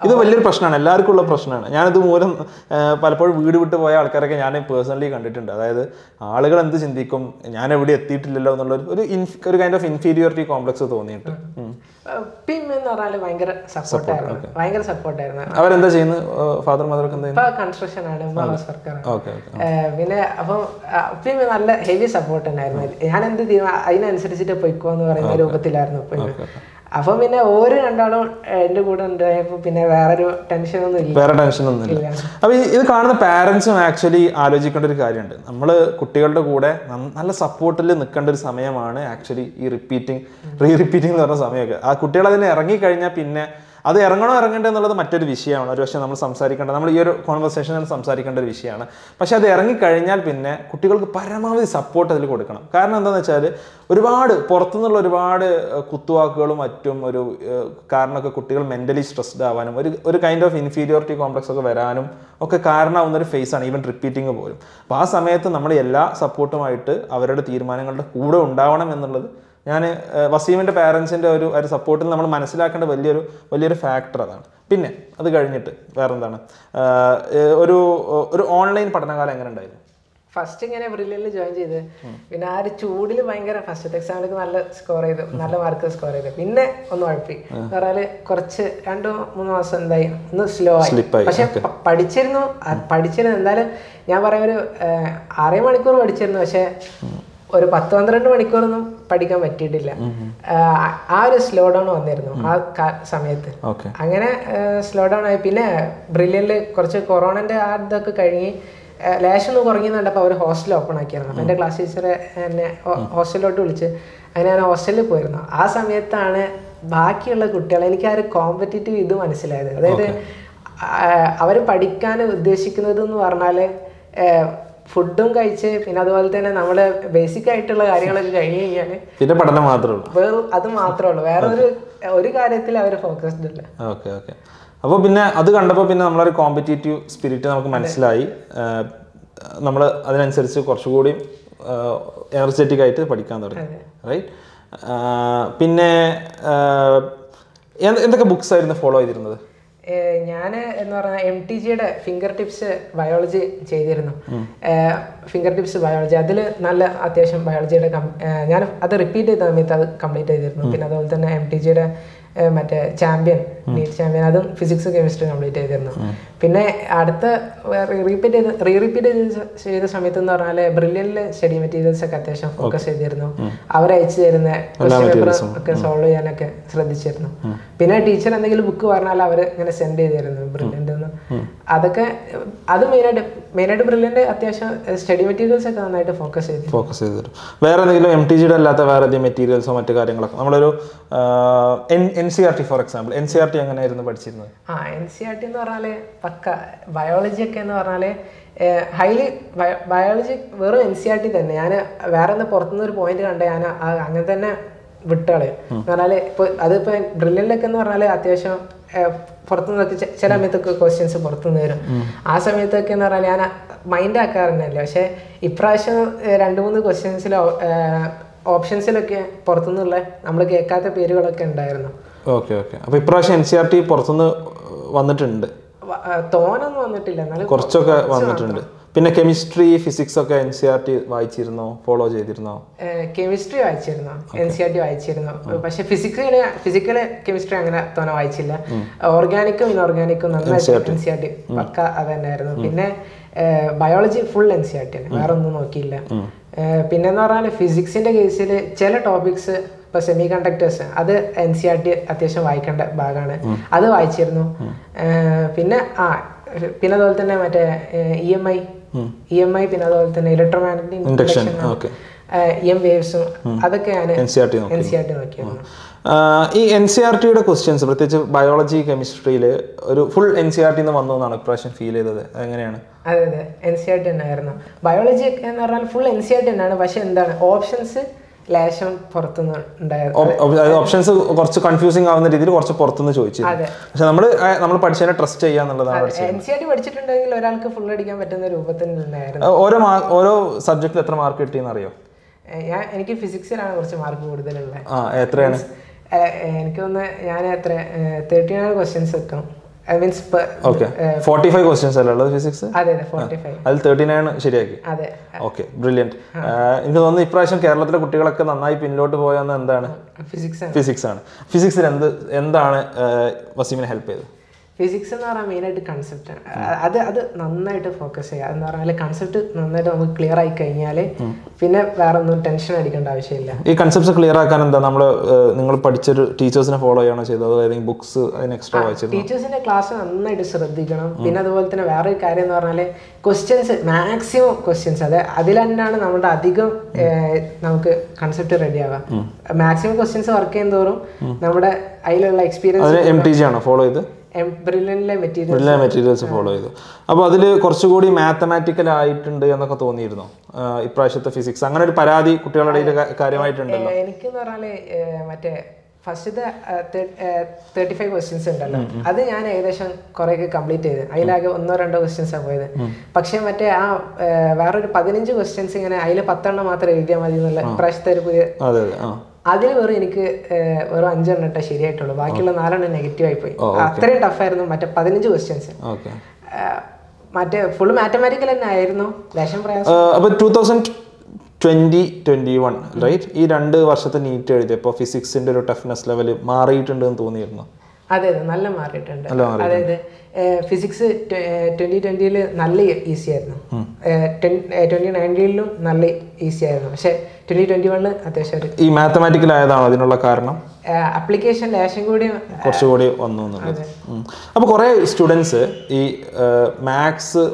ഇത് വലിയൊരു പ്രശ്നമാണ് എല്ലാവർക്കും ഉള്ള പ്രശ്നമാണ്. ഞാനിത് മൂലം പലപ്പോഴും വീട് വിട്ട് പോയ ആൾക്കാരൊക്കെ ഞാൻ പേഴ്സണലി കണ്ടിട്ടുണ്ട്. അതായത് ആളുകൾ എന്ത് ചിന്തിക്കും ഞാൻ എവിടെ എത്തിയിട്ടില്ലല്ലോ എന്നുള്ള ഒരു- ഒരു കൈൻഡ് ഓഫ് ഇൻഫീരിയോറിറ്റി കോംപ്ലക്സ് തോന്നിയിട്ട് ഉം. എന്ന് പറഞ്ഞാൽ ഭയങ്കര സപ്പോർട്ടായിരുന്നു ഭയങ്കര സപ്പോർട്ടായിരുന്നു അവരെന്താ ചെയ്യുന്നത്? ഫാദർ മദർ കൺസ്ട്രക്ഷൻ ആണ് ഹൗസ് പിന്നെ അപ്പം ഉപ്പയും നല്ല ഹെവി സപ്പോർട്ട് തന്നെയായിരുന്നു. ഞാൻ എന്ത് തീരുമാനം അതിനനുസരിച്ചിട്ട് പൊയ്ക്കോന്ന് പറയുന്ന രൂപത്തിലായിരുന്നു അപ്പം പിന്നെ ഓരോ രണ്ടാളും എന്റെ കൂടെ ഉണ്ടായപ്പോ പിന്നെ വേറൊരു ടെൻഷനൊന്നും ഇല്ല. വേറെ ടെൻഷനൊന്നുമില്ല അപ്പൊ ഈ- ഇത് കാണുന്ന പാരന്റ്സും ആക്ച്വലി ആലോചിക്കേണ്ട ഒരു കാര്യമുണ്ട്. നമ്മൾ കുട്ടികളുടെ കൂടെ നല്ല സപ്പോർട്ടിൽ നിൽക്കേണ്ട ഒരു സമയമാണ് ആക്ച്വലി ഈ റിപ്പീറ്റിംഗ് റീ റിപ്പീറ്റിംഗ് എന്ന് പറഞ്ഞ സമയമൊക്കെ. ആ കുട്ടികൾ അതിന് ഇറങ്ങിക്കഴിഞ്ഞാൽ പിന്നെ അത് ഇറങ്ങണോ ഇറങ്ങണ്ടേ എന്നുള്ളത് മറ്റൊരു വിഷയമാണ്. ഒരു പക്ഷേ നമ്മൾ സംസാരിക്കേണ്ട നമ്മൾ ഈ ഒരു കോൺവെർസേഷനിൽ സംസാരിക്കേണ്ട ഒരു വിഷയമാണ്. പക്ഷെ അത് ഇറങ്ങിക്കഴിഞ്ഞാൽ പിന്നെ കുട്ടികൾക്ക് പരമാവധി സപ്പോർട്ട് അതിൽ കൊടുക്കണം. കാരണം എന്താണെന്ന് വെച്ചാൽ ഒരുപാട് പുറത്തുനിന്നുള്ള ഒരുപാട് കുത്തുവാക്കുകളും മറ്റും ഒരു കാരണമൊക്കെ കുട്ടികൾ മെന്റലി സ്ട്രെസ്ഡ് ആവാനും ഒരു ഒരു കൈൻഡ് ഓഫ് ഇൻഫീരിയോറിറ്റി കോംപ്ലക്സ് ഒക്കെ വരാനും ഒക്കെ കാരണമാവുന്ന ഒരു ഫേസ് ആണ്. ഈവൻ റിപ്പീറ്റിംഗ് പോലും. അപ്പോൾ ആ സമയത്ത് നമ്മൾ എല്ലാ സപ്പോർട്ടുമായിട്ട് അവരുടെ തീരുമാനങ്ങളുടെ കൂടെ ഉണ്ടാവണം എന്നുള്ളത് ഞാൻ വസീമിന്റെ പാരൻസിന്റെ ഒരു ഒരു സപ്പോർട്ടിൽ നമ്മൾ മനസ്സിലാക്കേണ്ട വലിയൊരു വലിയൊരു ഫാക്ടർ അതാണ്. പിന്നെ അത് കഴിഞ്ഞിട്ട് വേറെന്താണ്? ഏഹ്, ഏഹ്, ഒരു ഒരു ഓൺലൈൻ പഠനകാലം എങ്ങനെ ഉണ്ടായിരുന്നു? ഫസ്റ്റ് ഇങ്ങനെ ബ്രില്ലിൽ ജോയിൻ ചെയ്ത്. പിന്നെ ആ ഒരു ചൂടിൽ ഭയങ്കര ഫസ്റ്റ് എക്സാമിലൊക്കെ നല്ല സ്കോർ ചെയ്തു. നല്ല മാർക്ക് സ്കോർ ചെയ്തു. പിന്നെ ഒന്ന് ഉഴപ്പി. എന്ന് പറഞ്ഞാൽ കുറച്ച് രണ്ടോ മൂന്നോ മാസം എന്തായി? ഒന്ന് സ്ലോ ആയി. പക്ഷെ പഠിച്ചിരുന്നു. പഠിച്ചിരുന്നു എന്തായാലും ഞാൻ പറയാം ഒരു അര ആറേ മണിക്കൂർ പഠിച്ചിരുന്നു. പക്ഷെ ഒരു പത്ത് പന്ത്രണ്ട് മണിക്കൂറൊന്നും പഠിക്കാൻ പറ്റിയിട്ടില്ല. ആ ഒരു സ്ലോ ഡൗൺ വന്നിരുന്നു ആ സമയത്ത്. അങ്ങനെ സ്ലോ ഡൗൺ ആയി. പിന്നെ ബ്രില്യനിൽ കുറച്ച് കൊറോണന്റെ ആ ഇതൊക്കെ കഴിഞ്ഞ് ലേശം ഒന്ന് കുറഞ്ഞു കണ്ടപ്പോൾ അവർ ഹോസ്റ്റൽ ഓപ്പൺ ആക്കിയിരുന്നു. എന്റെ ക്ലാസ് ടീച്ചറെ എന്നെ ഹോസ്റ്റലിലോട്ട് വിളിച്ച് അങ്ങനെ ഞാൻ ഹോസ്റ്റലിൽ പോയിരുന്നു. ആ സമയത്താണ് ബാക്കിയുള്ള കുട്ടികൾ എനിക്ക് ആ ഒരു കോമ്പറ്റേറ്റീവ് ഇത് മനസ്സിലായത്. അതായത് അവർ പഠിക്കാൻ ഉദ്ദേശിക്കുന്നത് എന്ന് പറഞ്ഞാൽ ഫുഡും കഴിച്ച് പിന്നെ അതുപോലെ തന്നെ നമ്മുടെ ബേസിക് ആയിട്ടുള്ള കാര്യങ്ങളൊക്കെ കഴിഞ്ഞ് കഴിഞ്ഞാൽ പിന്നെ പഠനം മാത്രമേ ഉള്ളൂ. വേറെ അത് മാത്രമേ ഉള്ളൂ. വേറെ ഒരു ഒരു കാര്യത്തിൽ അവർ ഫോക്കസ്ഡ് ഇല്ല. ഓക്കെ ഓക്കെ അപ്പോൾ പിന്നെ അത് കണ്ടപ്പോൾ പിന്നെ നമ്മളൊരു കോമ്പറ്റേറ്റീവ് സ്പിരിറ്റ് നമുക്ക് മനസ്സിലായി. നമ്മൾ അതിനനുസരിച്ച് കുറച്ചുകൂടി എനർജറ്റിക് ആയിട്ട് പഠിക്കാൻ തുടങ്ങി. റൈറ്റ് പിന്നെ എന്തൊക്കെ ബുക്സ് ആയിരുന്നു ഫോളോ ചെയ്തിരുന്നത്? ഞാൻ എന്ന് പറഞ്ഞാൽ എം ടി ജിയുടെ ഫിംഗർ ടിപ്സ് ബയോളജി ചെയ്തിരുന്നു. ഫിംഗർ ടിപ്സ് ബയോളജി അതിൽ നല്ല അത്യാവശ്യം ബയോളജിയുടെ ഞാൻ അത് റിപ്പീറ്റ് ചെയ്ത സമയത്ത് അത് കംപ്ലീറ്റ് ചെയ്തിരുന്നു. പിന്നെ അതുപോലെ തന്നെ എം ടി ജിയുടെ മറ്റേ ചാമ്പ്യൻ നീറ്റ് ചാമ്പ്യൻ അതും ഫിസിക്സ് കെമിസ്ട്രി കംപ്ലീറ്റ് ചെയ്തിരുന്നു പിന്നെ അടുത്ത റീപീറ്റ് ചെയ്ത് റീ റിപ്പീറ്റ് ചെയ്ത സമയത്ത് എന്ന് പറഞ്ഞാൽ ബ്രില്യനിലെ സ്റ്റഡി മെറ്റീരിയൽസ് ഒക്കെ അത്യാവശ്യം ഫോക്കസ് ചെയ്തിരുന്നു. അവർ അയച്ചു തരുന്ന ക്വസ്റ്റ്യൻ പേപ്പർ ഒക്കെ സോൾവ് ചെയ്യാനൊക്കെ ശ്രദ്ധിച്ചിരുന്നു. പിന്നെ ടീച്ചർ എന്തെങ്കിലും ബുക്ക് പറഞ്ഞാൽ അവർ ഇങ്ങനെ സെൻഡ് ചെയ്തിരുന്നു. ബ്രില്യന്റ് അതൊക്കെ അത് മെയിനായിട്ട് മെയിനായിട്ട് ബ്രില്യന്റ് അത്യാവശ്യം സ്റ്റഡി മെറ്റീരിയൽസ് ഒക്കെ നന്നായിട്ട് ഫോക്കസ് ചെയ്ത്. ഫോക്കസ് ചെയ്തിട്ട്. വേറെ എന്തെങ്കിലും എം ടി ജിയുടെ അല്ലാത്ത വേറെ എന്തെങ്കിലും മെറ്റീരിയൽസോ മറ്റു കാര്യങ്ങളൊക്കെ? നമ്മളൊരു N C R T for example N C R T എങ്ങനെയായിരുന്നു പഠിച്ചിരുന്നത്? ആ എൻ സി ആർ ടി എന്ന് പറഞ്ഞാൽ പക്ക ബയോളജി ഒക്കെ എന്ന് പറഞ്ഞാൽ ഹൈലി ബയോളജി വെറും എൻ സി ആർ ടി തന്നെ. ഞാൻ വേറെ ഒന്ന് പുറത്തുനിന്ന് ഒരു പോയിന്റ് കണ്ടേ ഞാൻ അങ്ങനെ തന്നെ വിട്ടുകൾ എന്ന് പറഞ്ഞാൽ ഇപ്പൊ അതിപ്പോ ഡ്രില്ലിലൊക്കെ എന്ന് പറഞ്ഞാൽ അത്യാവശ്യം പുറത്തുനിന്നൊക്കെ ചില സമയത്തൊക്കെ ക്വസ്റ്റ്യൻസ് പുറത്തുനിന്ന് വരും. ആ സമയത്തൊക്കെ എന്ന് പറഞ്ഞാൽ ഞാൻ മൈൻഡ് ആക്കാറുണ്ടല്ല പക്ഷെ ഇപ്രാവശ്യം രണ്ട് മൂന്ന് ക്വസ്റ്റ്യൻസിൽ ഓപ്ഷൻസിലൊക്കെ പുറത്തുനിന്നുള്ള നമ്മൾ കേൾക്കാത്ത പേരുകളൊക്കെ ഉണ്ടായിരുന്നു. Okay okay. അപ്പോൾ ഇപ്രാവശ്യം എൻ സി ആർ ടി പുറത്തുനിന്ന് വന്നിട്ടുണ്ട്. തോനൊന്നും വന്നിട്ടില്ല. എന്നാലും കുറച്ചൊക്കെ വന്നിട്ടുണ്ട്. പിന്നെ കെമിസ്ട്രി ഫിസിക്സ് ഒക്കെ എൻ സി ആർ ടി വായിച്ചിരുന്നോ? ഫോളോ ചെയ്തിരുന്നോ? കെമിസ്ട്രി വായിച്ചിരുന്നു. എൻ സി ആർ ടി വായിച്ചിരുന്നു. പക്ഷെ ഫിസിക്സ് ഫിസിക്കൽ കെമിസ്ട്രി അങ്ങനെ തോന്നെ വായിച്ചില്ല. ഓർഗാനിക്കും ഇൻഓർഗാനിക്കും നന്നായിട്ട് N C R T pakka അത് തന്നെയായിരുന്നു പിന്നെ biology full N C R T തന്നെ വേറെ ഒന്നും നോക്കിയില്ല. പിന്നെ പിന്നെന്ന് പറഞ്ഞാൽ ഫിസിക്സിന്റെ കേസിൽ ചില ടോപ്പിക്സ് ഇപ്പൊ സെമി കണ്ടക്ടേഴ്സ് അത് എൻ സി ആർ ടി അത്യാവശ്യം വായിക്കേണ്ട ഭാഗമാണ് അത് വായിച്ചിരുന്നു. പിന്നെ ആ പിന്നെ അതുപോലെ തന്നെ മറ്റേ E M I E M I പിന്നെ അതുപോലെ തന്നെ ഇലക്ട്രോമാഗ്നറ്റിക് ഇൻഡക്ഷൻ എം വേവ്സും അതൊക്കെയാണ് N C R T N C R T നോക്കിയത് ഈ എൻ സി ആർ ടിയുടെ ക്വസ്റ്റ്യൻസ് പ്രത്യേകിച്ച് ബയോളജി കെമിസ്ട്രിയിൽ ഒരു full N C R T വന്നു എന്നാണ് ഇപ്രാവശ്യം ഫീൽ ചെയ്തത്. എങ്ങനെയാണ്? അതെ അതെ. എൻ സി ആർ ടി തന്നെയായിരുന്നു. ബയോളജി ഒക്കെ എന്ന് പറഞ്ഞാൽ full N C R T തന്നെയാണ്. പക്ഷെ എന്താണ്? ഓപ്ഷൻസ് ലേശം പുറത്തുനിന്ന് ഓപ്ഷൻസ് കുറച്ച് കൺഫ്യൂസിങ് ആവുന്ന രീതിയിൽ കുറച്ച് പുറത്തുനിന്ന് ചോദിച്ചു. പക്ഷെ നമ്മൾ നമ്മൾ പഠിച്ചതിനെ ട്രസ്റ്റ് ചെയ്യുക എന്നുള്ളതാണ് എൻ സി ആർ ടി പഠിച്ചിട്ടുണ്ടെങ്കിൽ ഒരാൾക്ക് ഫുൾ അടിക്കാൻ പറ്റുന്ന രൂപത്തിലുണ്ടായിരുന്നു ഓരോ ഓരോ സബ്ജക്റ്റിൽ എത്ര മാർക്ക് കിട്ടിയെന്ന് അറിയോ? ഞാൻ എനിക്ക് ഫിസിക്സിലാണ് കുറച്ച് മാർക്ക് കൂടുതലുള്ളത്. ആ എത്രയാണ്? ഏഹ് എനിക്ക് തോന്നുന്നു ഞാൻ എത്ര തേർട്ടി നയൻ ക്വസ്റ്റ്യൻസ് വെക്കും means okay forty five questions അല്ലേ ഉള്ളത് ഫിസിക്സ് അതെ അതെ ഫോർട്ടി ഫൈവ് അതിൽ തേർട്ടി നയൻ ശരിയാക്കി. അതെ. ഓക്കെ ബ്രില്യന്റ് എനിക്ക് തോന്നുന്നു ഇപ്രാവശ്യം കേരളത്തിലെ കുട്ടികളൊക്കെ നന്നായി പിന്നിലോട്ട് പോയെന്ന് എന്താണ്? ഫിസിക്സ് ഫിസിക്സ് ആണ്. ഫിസിക്സിൽ എന്ത് എന്താണ് വസീമിനെ ഹെൽപ്പ് ചെയ്തത്? ഫിസിക്സ് എന്ന് പറഞ്ഞാൽ മെയിനായിട്ട് കൺസെപ്റ്റ് ആണ്. അത് അത് നന്നായിട്ട് ഫോക്കസ് ചെയ്യുക. എന്ന് പറഞ്ഞാൽ കൺസെപ്റ്റ് നന്നായിട്ട് നമുക്ക് ക്ലിയർ ആയി കഴിഞ്ഞാൽ പിന്നെ വേറെ ഒന്നും ടെൻഷൻ അടിക്കേണ്ട ആവശ്യമില്ല. ഈ കൺസെപ്റ്റ്സ് ക്ലിയർ ആക്കാൻ എന്താ? നമ്മൾ നിങ്ങൾ പഠിച്ചൊരു ടീച്ചേഴ്സിനെ ഫോളോ ചെയ്യണോ ചെയ്തത്? അതായത് ബുക്സ് അതിന് എക്സ്ട്രാ വായിച്ചു ടീച്ചേഴ്സിന്റെ ക്ലാസ് നന്നായിട്ട് ശ്രദ്ധിക്കണം. പിന്നെ അതുപോലെ തന്നെ വേറൊരു കാര്യം എന്ന് പറഞ്ഞാൽ ക്വസ്റ്റ്യൻസ് മാക്സിമം ക്വസ്റ്റ്യൻസ് അത് അതിൽ തന്നെയാണ് നമ്മുടെ അധികം നമുക്ക് കൺസെപ്റ്റ് റെഡി ആവുക. മാക്സിമം ക്വസ്റ്റ്യൻസ് വർക്ക് ചെയ്യുന്നതോറും തോറും നമ്മുടെ അതിലുള്ള എക്സ്പീരിയൻസ് എം ടി ജി ആണോ ഫോളോ ചെയ്ത്? എല്ലാ മെറ്റീരിയൽസ് ഫോളോ ചെയ്തു. അപ്പോൾ അതിൽ കുറച്ചുകൂടി മാത്തമാറ്റിക്കൽ ആയിട്ടുണ്ട് എന്നൊക്കെ തോന്നിയിരുന്നു ഇപ്രാവശ്യത്തെ ഫിസിക്സ് അങ്ങനെ ഒരു പരാതി കുട്ടികളുടെ കാര്യമായിട്ടുണ്ടല്ലോ. എനിക്കെന്ന് പറഞ്ഞാൽ മറ്റേ ഫസ്റ്റത്തെ തേർട്ടി ഫൈവ് ക്വസ്റ്റ്യൻസ് ഉണ്ടല്ലോ. അത് ഞാൻ ഏകദേശം കുറേയൊക്കെ കംപ്ലീറ്റ് ചെയ്ത്. അതിലാകെ ഒന്നോ രണ്ടോ ക്വസ്റ്റ്യൻസ് ആണ് പോയത്. പക്ഷെ മറ്റേ ആ വേറൊരു പതിനഞ്ച് ക്വസ്റ്റ്യൻസ് ഇങ്ങനെ അതിൽ പത്തെണ്ണം മാത്രം എഴുതിയാൽ മതി എന്നുള്ള ഇപ്രാവശ്യത്തെ ഒരു പുതിയ അതിൽ വെറും എനിക്ക് വെറും അഞ്ചെണ്ണം ഇട്ടേ ശരിയായിട്ടുള്ളൂ. ബാക്കിയുള്ള നാലെണ്ണം നെഗറ്റീവ് ആയി പോയി. അത്രയും ടഫായിരുന്നു മറ്റേ പതിനഞ്ച് ക്വസ്റ്റ്യൻസ് മറ്റേ ഫുൾ മാത്തമാറ്റിക്കൽ തന്നെ ആയിരുന്നു. ലേശം പ്രയാസം. അപ്പോൾ two thousand twenty twenty one right ഈ രണ്ട് വർഷത്തെ നീറ്റ് എഴുതിയപ്പോൾ ഫിസിക്സിന്റെ ഒരു ടഫ്നെസ് ലെവൽ മാറിയിട്ടുണ്ട് എന്ന് തോന്നിയിരുന്നു? അതെ അതെ നല്ല മാറിയിട്ടുണ്ട്. അതായത് ഫിസിക്സ് ട്വന്റി ട്വന്റിയിൽ നല്ല ഈസി ആയിരുന്നു. ട്വന്റി നയന്റീനിലും നല്ല ഈസി ആയിരുന്നു. പക്ഷെ ട്വന്റി ട്വന്റി വണ്ണിൽ അത്യാവശ്യം ഈ മാത്തമാറ്റിക്കൽ ആയതാണ് അതിനുള്ള കാരണം? അപ്ലിക്കേഷൻ ലേശം കൂടി കുറച്ചുകൂടി വന്നു അപ്പോൾ കുറേ സ്റ്റുഡൻസ് ഈ മാത്സ്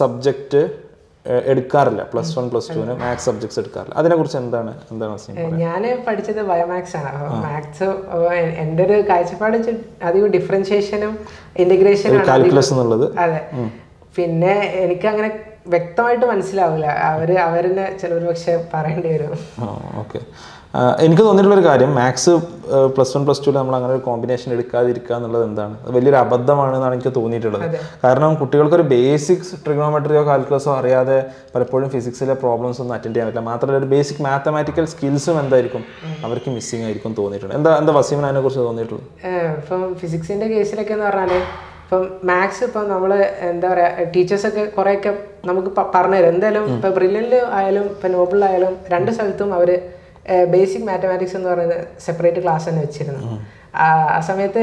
സബ്ജക്റ്റ് എടുക്കാറില്ല. പ്ലസ് വൺ പ്ലസ് ടുവിന് മാത്സ് സബ്ജക്ട്സ് എടുക്കാറില്ല. അതിനെ കുറിച്ച് എന്താണ് എന്താണ്? ഞാൻ പഠിച്ചത് ബയോമാക്സ് ആണ്. മാത്സ് എന്റെ ഒരു കാഴ്ചപ്പാട് അധികം ഡിഫറൻഷിയേഷനും ഇന്റഗ്രേഷനും കാൽക്കുലസ് എന്നുള്ളത്. അതെ. പിന്നെ എനിക്ക് അങ്ങനെ വ്യക്തമായിട്ട് മനസ്സിലാവില്ല അവർ അവരെന്നെ ചിലർ പക്ഷെ പറയേണ്ടി വരും. ഓക്കെ. എനിക്ക് തോന്നിയിട്ടുള്ള ഒരു കാര്യം മാത്സ് പ്ലസ് വൺ പ്ലസ് ടുവിൽ നമ്മൾ അങ്ങനെ ഒരു കോമ്പിനേഷൻ എടുക്കാതിരിക്കുക എന്നുള്ളത് എന്താണ്? അത് വലിയൊരു അബദ്ധമാണെന്നാണ് എനിക്ക് തോന്നിയിട്ടുള്ളത്. കാരണം കുട്ടികൾക്ക് ഒരു ബേസിക്സ് ട്രിഗണോമെട്രിയോ കാൽക്കുലസോ അറിയാതെ പലപ്പോഴും ഫിസിക്സിലെ പ്രോബ്ലംസ് ഒന്നും അറ്റൻഡ് ചെയ്യാൻ പറ്റില്ല. മാത്രമല്ല ഒരു ബേസിക് മാത്തമാറ്റിക്കൽ സ്കിൽസും എന്തായിരിക്കും? അവർക്ക് മിസ്സിംഗ് ആയിരിക്കും തോന്നിയിട്ടുണ്ട് എന്താ എന്താ വസീമിന് അതിനെ കുറിച്ച് തോന്നിയിട്ടുള്ളത് ഇപ്പം ഫിസിക്സിന്റെ കേസിലൊക്കെ എന്ന് പറഞ്ഞാൽ ഇപ്പം മാത്സ് ഇപ്പം നമ്മൾ എന്താ പറയുക ടീച്ചേഴ്സൊക്കെ കുറേയൊക്കെ നമുക്ക് പറഞ്ഞു പറഞ്ഞുതരും. എന്തായാലും ഇപ്പം ബ്രില്ലിൽ ആയാലും ഇപ്പം നോബിളിലായാലും രണ്ട് സ്ഥലത്തും അവർ ബേസിക് മാത്തമാറ്റിക്സ് എന്ന് പറയുന്നത് സെപ്പറേറ്റ് ക്ലാസ് തന്നെ വെച്ചിരുന്നു ആ സമയത്ത്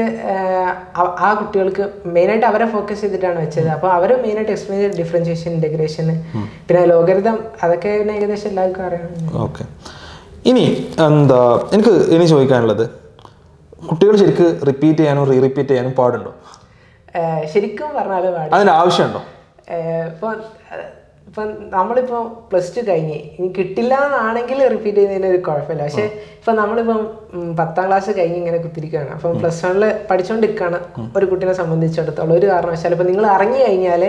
ആ- കുട്ടികൾക്ക് മെയിനായിട്ട് അവരെ ഫോക്കസ് ചെയ്തിട്ടാണ് വെച്ചത്. അപ്പോൾ അവർ മെയിനായിട്ട് എക്സ്പ്ലെയിൻ ചെയ്ത് ഡിഫറൻഷിയേഷൻ ഇന്റഗ്രേഷൻ പിന്നെ ലോകരിതം അതൊക്കെ പിന്നെ ഏകദേശം എല്ലാവർക്കും അറിയാം. ഓക്കെ ഇനി എന്താ എനിക്ക് ഇനി ചോദിക്കാനുള്ളത് കുട്ടികൾ ശരിക്കും റിപ്പീറ്റ് ചെയ്യാനും റീ റിപ്പീറ്റ് ചെയ്യാനും പാടുണ്ടോ? ശരിക്കും പറഞ്ഞാൽ അതിന്റെ ആവശ്യമുണ്ടോ? ഏഹ് ഇപ്പൊ ഇപ്പം നമ്മളിപ്പോ പ്ലസ് ടു കഴിഞ്ഞ്. ഇനി കിട്ടില്ല എന്നാണെങ്കിൽ റിപ്പീറ്റ് ചെയ്യുന്നതിന് ഒരു കുഴപ്പമില്ല. പക്ഷേ ഇപ്പം നമ്മളിപ്പം പത്താം ക്ലാസ് കഴിഞ്ഞ് ഇങ്ങനെ കുത്തിരിക്കുകയാണ്. അപ്പം പ്ലസ് വണ്ണിൽ പഠിച്ചുകൊണ്ടിരിക്കുകയാണ് ഒരു കുട്ടീനെ സംബന്ധിച്ചിടത്തോളം. ഒരു കാരണവശാലും ഇപ്പം നിങ്ങൾ ഇറങ്ങി കഴിഞ്ഞാൽ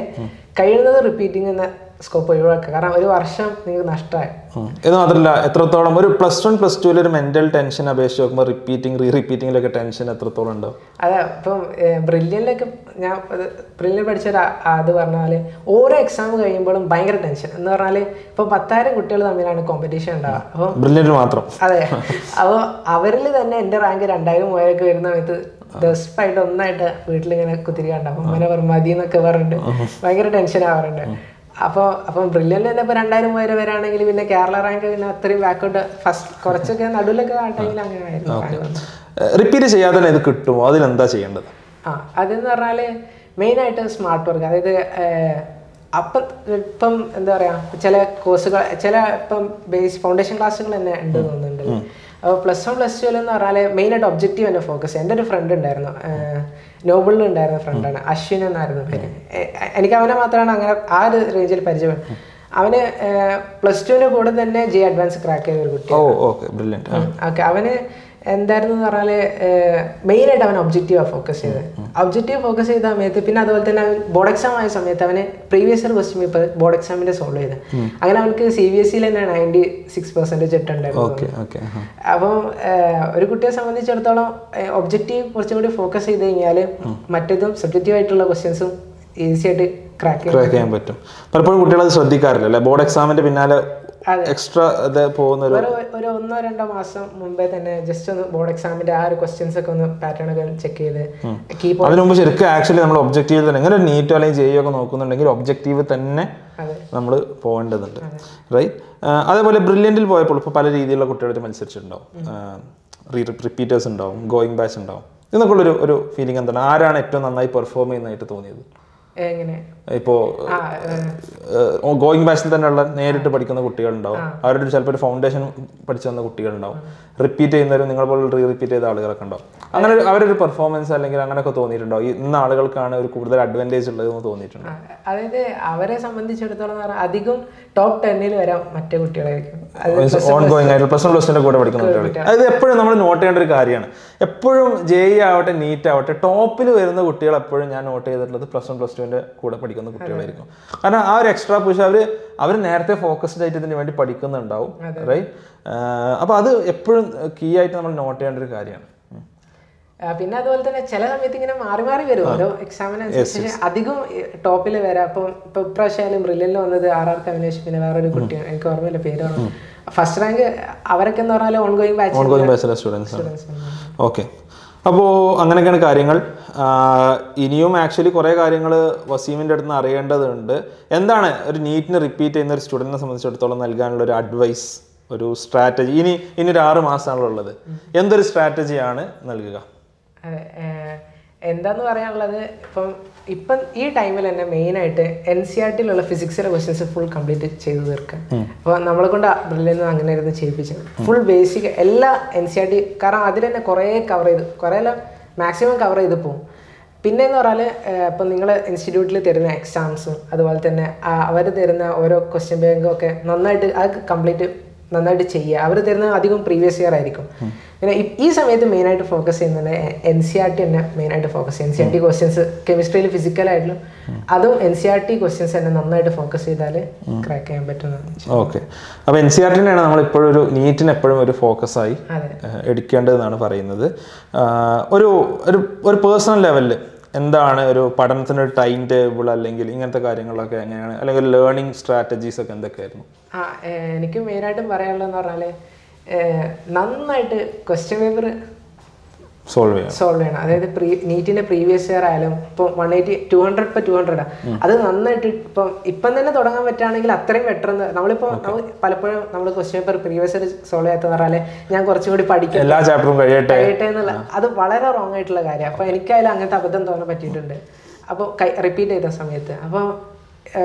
കഴിയുന്നത് റിപ്പീറ്റിംഗ് എന്ന സ്കോപ്പ് ഒഴിവാക്കുക കാരണം ഒരു വർഷം നിങ്ങൾക്ക് നഷ്ടമായി എന്ന് ഇത് മാത്രമല്ല എത്രത്തോളം ഒരു പ്ലസ് വൺ പ്ലസ് ടുവിൽ ഒരു മെന്റൽ ടെൻഷൻ അപേക്ഷിച്ച് നോക്കുമ്പോൾ റിപ്പീറ്റിംഗ് റീ റിപ്പീറ്റിംഗിലൊക്കെ ടെൻഷൻ എത്രത്തോളം ഉണ്ടോ അതെ ഇപ്പം ബ്രില്യനിലൊക്കെ ഞാൻ ബ്രില്യൻ പഠിച്ച അത് പറഞ്ഞാൽ ഓരോ എക്സാം കഴിയുമ്പോഴും ഭയങ്കര ടെൻഷൻ എന്ന് പറഞ്ഞാൽ ഇപ്പം പത്തായിരം കുട്ടികൾ തമ്മിലാണ് കോമ്പറ്റീഷൻ ഉണ്ടാവുക. അപ്പം ബ്രില്യൻ മാത്രം. അതെ. അപ്പോൾ അവരിൽ തന്നെ എന്റെ റാങ്ക് രണ്ടായിരം മൂവായിരമൊക്കെ വരുന്ന സമയത്ത് ഡെസ്പായിട്ട് ഒന്നായിട്ട് വീട്ടിലിങ്ങനെ കുത്തിരി അപ്പം ഇങ്ങനെ പറയും മതി എന്നൊക്കെ പറഞ്ഞിട്ട് ഭയങ്കര ടെൻഷൻ ആവാറുണ്ട്. അപ്പോൾ അപ്പം ബ്രില്യന്റ് തന്നെ ഇപ്പോൾ രണ്ടായിരം മൂവായിരം വരാണെങ്കിൽ പിന്നെ കേരള റാങ്ക് പിന്നെ അത്രയും ബാക്കോട്ട് ഫസ്റ്റ് കുറച്ചൊക്കെ നടുവിലൊക്കെ ആ ടൈമിൽ അങ്ങനെ ആയിരുന്നു റിപ്പീറ്റ് ചെയ്യാതെ തന്നെ ഇത് കിട്ടുമോ? അതിലെന്താ ചെയ്യേണ്ടത്? ആ അതെന്ന് പറഞ്ഞാൽ മെയിനായിട്ട് സ്മാർട്ട് വർക്ക് അതായത് അപ്പം ഇപ്പം എന്താ പറയുക ചില കോഴ്സുകൾ ചില ഇപ്പം ബേസ് ഫൗണ്ടേഷൻ ക്ലാസ്സുകൾ തന്നെ ഉണ്ട് തോന്നുന്നുണ്ട്. അപ്പോൾ പ്ലസ് വൺ പ്ലസ് ടുവിൽ എന്ന് പറഞ്ഞാൽ മെയിനായിട്ട് ഒബ്ജക്റ്റീവ് തന്നെ ഫോക്കസ് എന്റെ ഒരു ഫ്രണ്ട് ഉണ്ടായിരുന്നു. നോബിളിൽ ഉണ്ടായിരുന്ന ഫ്രണ്ടാണ് അശ്വിൻ എന്നായിരുന്നു പേര്. എനിക്ക് അവനെ മാത്രമാണ് അങ്ങനെ ആ ഒരു റേഞ്ചിൽ പരിചയം. അവന് പ്ലസ് ടുവിന് കൂടെ തന്നെ ജെ അഡ്വാൻസ് ക്രാക്ക് ചെയ്ത ഒരു കുട്ടി ഓക്കെ. അവന് എന്തായിരുന്നു എന്ന് പറഞ്ഞാൽ മെയിനായിട്ട് അവൻ ഒബ്ജക്റ്റീവാണ് ഫോക്കസ് ചെയ്തത്. ഒബ്ജക്റ്റീവ് ഫോക്കസ് ചെയ്ത സമയത്ത് പിന്നെ അതുപോലെ തന്നെ അവൻ ബോർഡ് എക്സാം ആയ സമയത്ത് അവന് previous year question paper board എക്സാമിന്റെ സോൾവ് ചെയ്ത്. അങ്ങനെ അവനക്ക് സി ബി എസ് സിയിൽ തന്നെ നയന്റി സിക്സ് പെർസെന്റേജ് ഇട്ടുണ്ടായിരുന്നു അപ്പം ഒരു കുട്ടിയെ സംബന്ധിച്ചിടത്തോളം ഒബ്ജക്റ്റീവ് കുറച്ചും കൂടി ഫോക്കസ് ചെയ്ത് കഴിഞ്ഞാൽ മറ്റേതും സബ്ജക്റ്റീവ് ആയിട്ടുള്ള ക്വസ്റ്റ്യൻസും ഈസി ആയിട്ട് ക്രാക്ക് ചെയ്യാൻ ക്രാക്ക് ചെയ്യാൻ പറ്റും. പലപ്പോഴും കുട്ടികൾ അത് ശ്രദ്ധിക്കാറില്ല അല്ലെ? ബോർഡ് എക്സാമിന്റെ പിന്നാലെ. എക്സ്ട്രാ പോകുന്ന ഒരു ഒന്നോ രണ്ടോ മാസം മുമ്പേ തന്നെ ജസ്റ്റ് ഒന്ന് ബോർഡ് എക്സാമിന്റെ ആ ഒരു ക്വസ്റ്റ്യൻസ് ഒക്കെ ഒന്ന് പാറ്റേൺ ഒക്കെ ചെക്ക് ചെയ്ത് കീപ്പ് അതിനു മുമ്പ് ശരിക്കും ആക്ച്വലി നമ്മൾ ഒബ്ജക്റ്റീവ് തന്നെ എങ്ങനെ നീറ്റോ അല്ലെങ്കിൽ ജെയ്യോ ഒക്കെ നോക്കുന്നുണ്ടെങ്കിൽ ഒബ്ജക്റ്റീവ് തന്നെ നമ്മൾ പോകേണ്ടതുണ്ട്. റൈറ്റ് അതേപോലെ ബ്രില്യന്റിൽ പോയപ്പോൾ ഇപ്പോൾ പല രീതിയിലുള്ള കുട്ടികളുടെ മത്സരിച്ചിട്ടുണ്ടാവും. റിപ്പീറ്റേഴ്സ് ഉണ്ടാവും ഗോയിങ് ബാച്ച് ഉണ്ടാവും. ഇതൊക്കെ ഉള്ളൊരു ഒരു ഫീലിംഗ് എന്താണ്? ആരാണ് ഏറ്റവും നന്നായി പെർഫോം ചെയ്യുന്നതായിട്ട് തോന്നിയത്? ആ ഗോയിങ് ബാച്ചിൽ തന്നെയുള്ള നേരിട്ട് പഠിക്കുന്ന കുട്ടികളുണ്ടാവും. അവരുടെ ചിലപ്പോൾ ഒരു ഫൗണ്ടേഷൻ പഠിച്ചു വന്ന കുട്ടികളുണ്ടാവും. റിപ്പീറ്റ് ചെയ്യുന്നവരും നിങ്ങളെ പോലെ റീ റിപ്പീറ്റ് ചെയ്ത ആളുകളൊക്കെ ഉണ്ടാവും. അങ്ങനെ അവരൊരു പെർഫോമൻസ് അല്ലെങ്കിൽ അങ്ങനെയൊക്കെ തോന്നിയിട്ടുണ്ടാവും. ഇന്ന ആളുകൾക്കാണ് ഒരു കൂടുതൽ അഡ്വാന്റേജ് ഉള്ളതെന്ന് തോന്നിയിട്ടുണ്ട്. അതായത് അവരെ സംബന്ധിച്ചിടത്തോളം എന്ന് അധികം ടോപ്പ് ടെന്നിൽ വരാൻ മറ്റേ കുട്ടികളായിരിക്കും. ഓൺ ഗോയിങ് ആയിട്ട് പ്ലസ് വൺ പ്ലസിന്റെ കൂടെ പഠിക്കുന്ന കുട്ടികൾ അത് എപ്പോഴും നമ്മൾ നോട്ട് ചെയ്യേണ്ട ഒരു കാര്യമാണ്. എപ്പോഴും ജെ ആവട്ടെ നീറ്റ് ആവട്ടെ ടോപ്പിൽ വരുന്ന കുട്ടികൾ എപ്പോഴും ഞാൻ നോട്ട് ചെയ്തിട്ടുള്ളത് പ്ലസ് വൺ പ്ലസ് ടുവിന്റെ കൂടെ പഠിക്കുന്ന കുട്ടികളായിരിക്കും. കാരണം ആ ഒരു എക്സ്ട്രാ പുഷ് അവർ അവർ നേരത്തെ ഫോക്കസ്ഡ് ആയിട്ട് ഇതിന് വേണ്ടി പഠിക്കുന്നുണ്ടാവും റൈറ്റ് അപ്പോൾ അത് എപ്പോഴും കീ ആയിട്ട് നമ്മൾ നോട്ട് ചെയ്യേണ്ട ഒരു കാര്യമാണ്. പിന്നെ അതുപോലെ തന്നെ ചില സമയത്ത് ഇങ്ങനെ മാറി മാറി വരും. ഓരോ എക്സാമിനനുസരിച്ച് അധികം ടോപ്പിൽ വരാം. അപ്പം ഇപ്പൊ ഇപ്രാവശ്യം റിലിൽ വന്നത് ആർ ആർ കവിനേഷ് പിന്നെ വേറൊരു കുട്ടി എനിക്ക് ഓർമ്മയില്ല പേര് ഫസ്റ്റ് റാങ്ക് അവരൊക്കെ എന്ന് പറഞ്ഞാൽ ഓൺഗോയിങ് ബാച്ച് സ്റ്റുഡൻസ് ഓക്കെ അപ്പോൾ അങ്ങനെയൊക്കെയാണ് കാര്യങ്ങൾ. ഇനിയും ആക്ച്വലി കുറേ കാര്യങ്ങൾ വസീമിന്റെ അടുത്ത് നിന്ന് അറിയേണ്ടതുണ്ട്. എന്താണ് ഒരു നീറ്റിന് റിപ്പീറ്റ് ചെയ്യുന്ന ഒരു സ്റ്റുഡന്റിനെ സംബന്ധിച്ചിടത്തോളം നൽകാനുള്ള ഒരു അഡ്വൈസ് ഒരു സ്ട്രാറ്റജി ഇനി ഇനി ഒരു ആറ് മാസമാണല്ലോ ഉള്ളത്. എന്തൊരു സ്ട്രാറ്റജിയാണ് നൽകുക? എന്താന്ന് പറയാനുള്ളത് ഇപ്പം ഇപ്പം ഈ ടൈമിൽ തന്നെ മെയിൻ ആയിട്ട് എൻ സി ആർ ടിയിലുള്ള ഫിസിക്സിലെ ക്വസ്റ്റ്യൻസ് ഫുൾ കംപ്ലീറ്റ് ചെയ്ത് തീർക്കുക അപ്പോൾ നമ്മളെ കൊണ്ട് ബ്രില്ലിൽ അങ്ങനെ ഇരുന്ന് ചെയ്യിപ്പിച്ചത്. ഫുൾ ബേസിക് എല്ലാ എൻ സി ആർ ടി കാരണം അതിൽ തന്നെ കുറേ കവർ ചെയ്ത് കുറേ എല്ലാം മാക്സിമം കവർ ചെയ്ത് പോകും പിന്നെ എന്ന് പറഞ്ഞാൽ ഇപ്പം നിങ്ങൾ ഇൻസ്റ്റിറ്റ്യൂട്ടിൽ തരുന്ന എക്സാംസും അതുപോലെ തന്നെ അവർ തരുന്ന ഓരോ ക്വസ്റ്റ്യൻ ബാങ്കും ഒക്കെ നന്നായിട്ട് അത് കംപ്ലീറ്റ് നന്നായിട്ട് ചെയ്യുക. അവർ തരുന്ന അധികം പ്രീവിയസ് ഇയർ ആയിരിക്കും. പിന്നെ ഈ- സമയത്ത് മെയിനായിട്ട് ഫോക്കസ് ചെയ്യുന്നത് എൻ സി ആർ ടി തന്നെ മെയിനായിട്ട് ഫോക്കസ് ചെയ്യും N C R T questions കെമിസ്ട്രിയിൽ ഫിസിക്കലായിട്ടും അതും N C R T questions തന്നെ നന്നായിട്ട് ഫോക്കസ് ചെയ്താൽ ക്രാക്ക് ചെയ്യാൻ പറ്റുന്നത്. ഓക്കെ അപ്പോൾ എൻ സി ആർ ടിനെയാണ് നമ്മൾ ഇപ്പോഴും ഒരു നീറ്റിന് എപ്പോഴും ഒരു ഫോക്കസ് ആയി എടുക്കേണ്ടതെന്നാണ് പറയുന്നത്. ഒരു ഒരു പേഴ്സണൽ ലെവലിൽ എന്താണ് ഒരു പഠനത്തിന് ടൈം ടേബിൾ അല്ലെങ്കിൽ ഇങ്ങനത്തെ കാര്യങ്ങളൊക്കെ എങ്ങനെയാണ്? അല്ലെങ്കിൽ ലേണിംഗ് സ്ട്രാറ്റജീസ് ഒക്കെ എന്തൊക്കെയായിരുന്നു? ആ എനിക്ക് മെയിനായിട്ടും പറയാനുള്ളതെന്ന് പറഞ്ഞാൽ നന്നായിട്ട് ക്വസ്റ്റ്യൻ പേപ്പർ സോൾവ് ചെയ്യണം സോൾവ് ചെയ്യണം. അതായത് പ്രീ നീറ്റിന്റെ പ്രീവിയസ് ഇയർ ആയാലും ഇപ്പം വൺ എയ്റ്റി ടു ഹൺഡ്രഡ് ഇപ്പൊ ടു ഹൺഡ്രഡാ അത് നന്നായിട്ട് ഇപ്പം ഇപ്പം തന്നെ തുടങ്ങാൻ പറ്റുകയാണെങ്കിൽ അത്രയും ബെറ്റർ എന്ന് നമ്മളിപ്പോൾ നമ്മൾ പലപ്പോഴും നമ്മൾ question paper previous year solve ചെയ്യാത്ത പറഞ്ഞാൽ ഞാൻ കുറച്ചും കൂടി പഠിക്കും. എല്ലാ ചാപ്റ്ററും കഴിയട്ടെ. കഴിയട്ടെ എന്നുള്ള അത് വളരെ റോങ് ആയിട്ടുള്ള കാര്യം. അപ്പൊ എനിക്കതിൽ അങ്ങനത്തെ അബദ്ധം തോന്നാൻ പറ്റിയിട്ടുണ്ട്. അപ്പോൾ റിപ്പീറ്റ് ചെയ്ത സമയത്ത്. അപ്പോൾ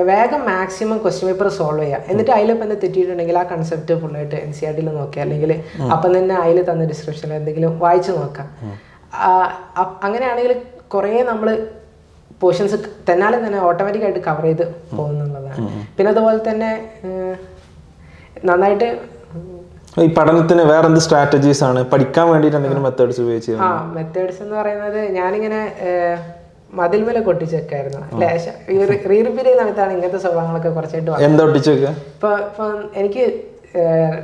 വേഗം മാക്സിമം ക്വസ്റ്റ്യൻ പേപ്പർ സോൾവ് ചെയ്യുക എന്നിട്ട് അതിലിപ്പോൾ എന്ത് തെറ്റിയിട്ടുണ്ടെങ്കിൽ ആ കൺസെപ്റ്റ് ഫുള്ളായിട്ട് എൻ സി ആർ ടിയിൽ നോക്കുക. അല്ലെങ്കിൽ അപ്പം തന്നെ അതിൽ തന്ന ഡിസ്ക്രിപ്ഷനിൽ എന്തെങ്കിലും വായിച്ചു നോക്കാം ആ, അ- അങ്ങനെയാണെങ്കിൽ കുറേ നമ്മൾ പോർഷൻസ് തന്നാലെ തന്നെ ഓട്ടോമാറ്റിക് ആയിട്ട് കവർ ചെയ്ത് പോകുന്നുള്ളതാണ്. പിന്നെ അതുപോലെ തന്നെ നന്നായിട്ട് ഈ പഠനത്തിന് വേറെ എന്ത് സ്ട്രാറ്റജീസ് ആണ്? പഠിക്കാൻ വേണ്ടിയിട്ട് എന്തെങ്കിലും മെത്തേഡ്സ് ഉപയോഗിച്ച് ആ മെത്തേഡ്സ് എന്ന് പറയുന്നത് ഞാനിങ്ങനെ മതിൽമേലെ കൊട്ടിച്ചേക്കായിരുന്നു ലേശം റീ റിപ്പീറ്റ് ചെയ്യുന്ന സമയത്താണ് ഇങ്ങനത്തെ സ്വഭാവങ്ങളൊക്കെ കുറച്ചായിട്ട് എന്താ ഇപ്പൊ ഇപ്പൊ എനിക്ക്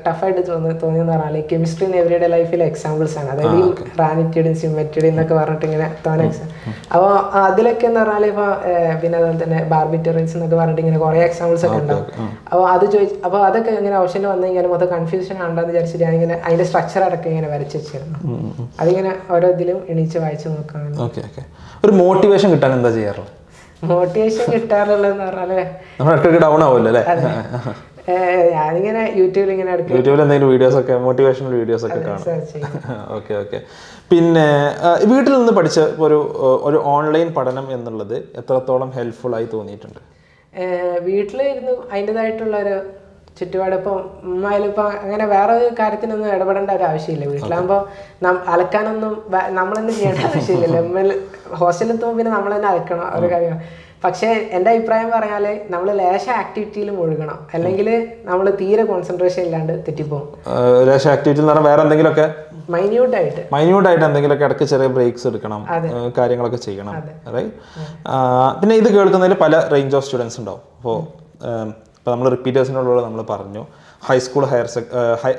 ടഫായിട്ട് തോന്നി തോന്നിയെന്ന് പറഞ്ഞാൽ കെമിസ്ട്രി എവരിയുടെ ലൈഫിലെ എക്സാമ്പിൾസ് ആണ്. അതായത് ഈ സിമെറ്റിയുടെ എന്നൊക്കെ പറഞ്ഞിട്ട് ഇങ്ങനെ തോന്നിയ എക്സാം അപ്പോൾ അതിലൊക്കെ എന്ന് പറഞ്ഞാൽ ഇപ്പോൾ പിന്നെ അതുപോലെ തന്നെ ബാർബിറ്ററിൻസ് എന്നൊക്കെ പറഞ്ഞിട്ട് ഇങ്ങനെ കുറേ എക്സാമ്പിൾസ് ഒക്കെ ഉണ്ടാവും. അപ്പോൾ അത് ചോദിച്ചു അപ്പോൾ അതൊക്കെ ഇങ്ങനെ ഓപ്ഷനിൽ വന്നു കഴിഞ്ഞാൽ മൊത്തം കൺഫ്യൂഷൻ ഉണ്ടെന്ന് വിചാരിച്ചിട്ട് ഞാനിങ്ങനെ അതിന്റെ സ്ട്രക്ചർ അടക്കം ഇങ്ങനെ വരച്ച് വെച്ചിരുന്നു. അതിങ്ങനെ ഓരോ ഇതിലും എണീച്ച് വായിച്ചു നോക്കാൻ ഓക്കെ ഒരു മോട്ടിവേഷൻ കിട്ടാൻ എന്താ ചെയ്യാറുള്ളത്? മോട്ടിവേഷൻ കിട്ടാറുള്ളതെന്ന് പറഞ്ഞാൽ നമ്മൾ ഡൗൺ ആവുമല്ലോ അല്ലേ? ഞാനിങ്ങനെ യൂട്യൂബിൽ ഇങ്ങനെ എടുക്കും. യൂട്യൂബിൽ എന്തെങ്കിലും വീഡിയോസ് ഒക്കെ മോട്ടിവേഷണൽ വീഡിയോസ് ഒക്കെ കാണും. സെർച്ച് ചെയ്യും. ഓക്കെ ഓക്കെ പിന്നെ വീട്ടിൽ നിന്ന് പഠിച്ച ഒരു ഒരു ഓൺലൈൻ പഠനം എന്നുള്ളത് എത്രത്തോളം ഹെൽപ്ഫുൾ ആയി തോന്നിയിട്ടുണ്ട്? വീട്ടിലിരുന്ന് അതിന്റെതായിട്ടുള്ള ഒരു ചുറ്റുപാട് ഇപ്പം ഉമ്മായാലും ഇപ്പം അങ്ങനെ വേറെ ഒരു കാര്യത്തിനൊന്നും ഇടപെടേണ്ട ഒരു ആവശ്യമില്ല. വീട്ടിലാകുമ്പോൾ അലക്കാനൊന്നും നമ്മളൊന്നും ചെയ്യേണ്ട ആവശ്യമില്ലല്ലോ. ഉമ്മ ഹോസ്റ്റലിൽ എത്തുമ്പോൾ പിന്നെ നമ്മൾ തന്നെ അലക്കണം ഒരു കാര്യം പക്ഷേ എന്റെ അഭിപ്രായം പറഞ്ഞാൽ നമ്മൾ ലേശ ആക്ടിവിറ്റിയിൽ മുഴുകണം അല്ലെങ്കിൽ നമ്മൾ തീരെ കോൺസെൻട്രേഷൻ ഇല്ലാണ്ട് തെറ്റിപ്പോകും ലേശ ആക്ടിവിറ്റി എന്ന് പറഞ്ഞാൽ വേറെ എന്തെങ്കിലുമൊക്കെ മൈന്യൂട്ടായിട്ട് മൈന്യൂട്ട് ആയിട്ട് എന്തെങ്കിലുമൊക്കെ ഇടയ്ക്ക് ചെറിയ ബ്രേക്സ് എടുക്കണം കാര്യങ്ങളൊക്കെ ചെയ്യണം റൈറ്റ് പിന്നെ ഇത് കേൾക്കുന്നതിൽ പല റേഞ്ച് ഓഫ് സ്റ്റുഡൻസ് ഉണ്ടാവും. അപ്പോൾ ഇപ്പോൾ നമ്മൾ റിപ്പീറ്റേഴ്സിനുള്ള നമ്മൾ പറഞ്ഞു ഹൈസ്കൂൾ ഹയർ സെക്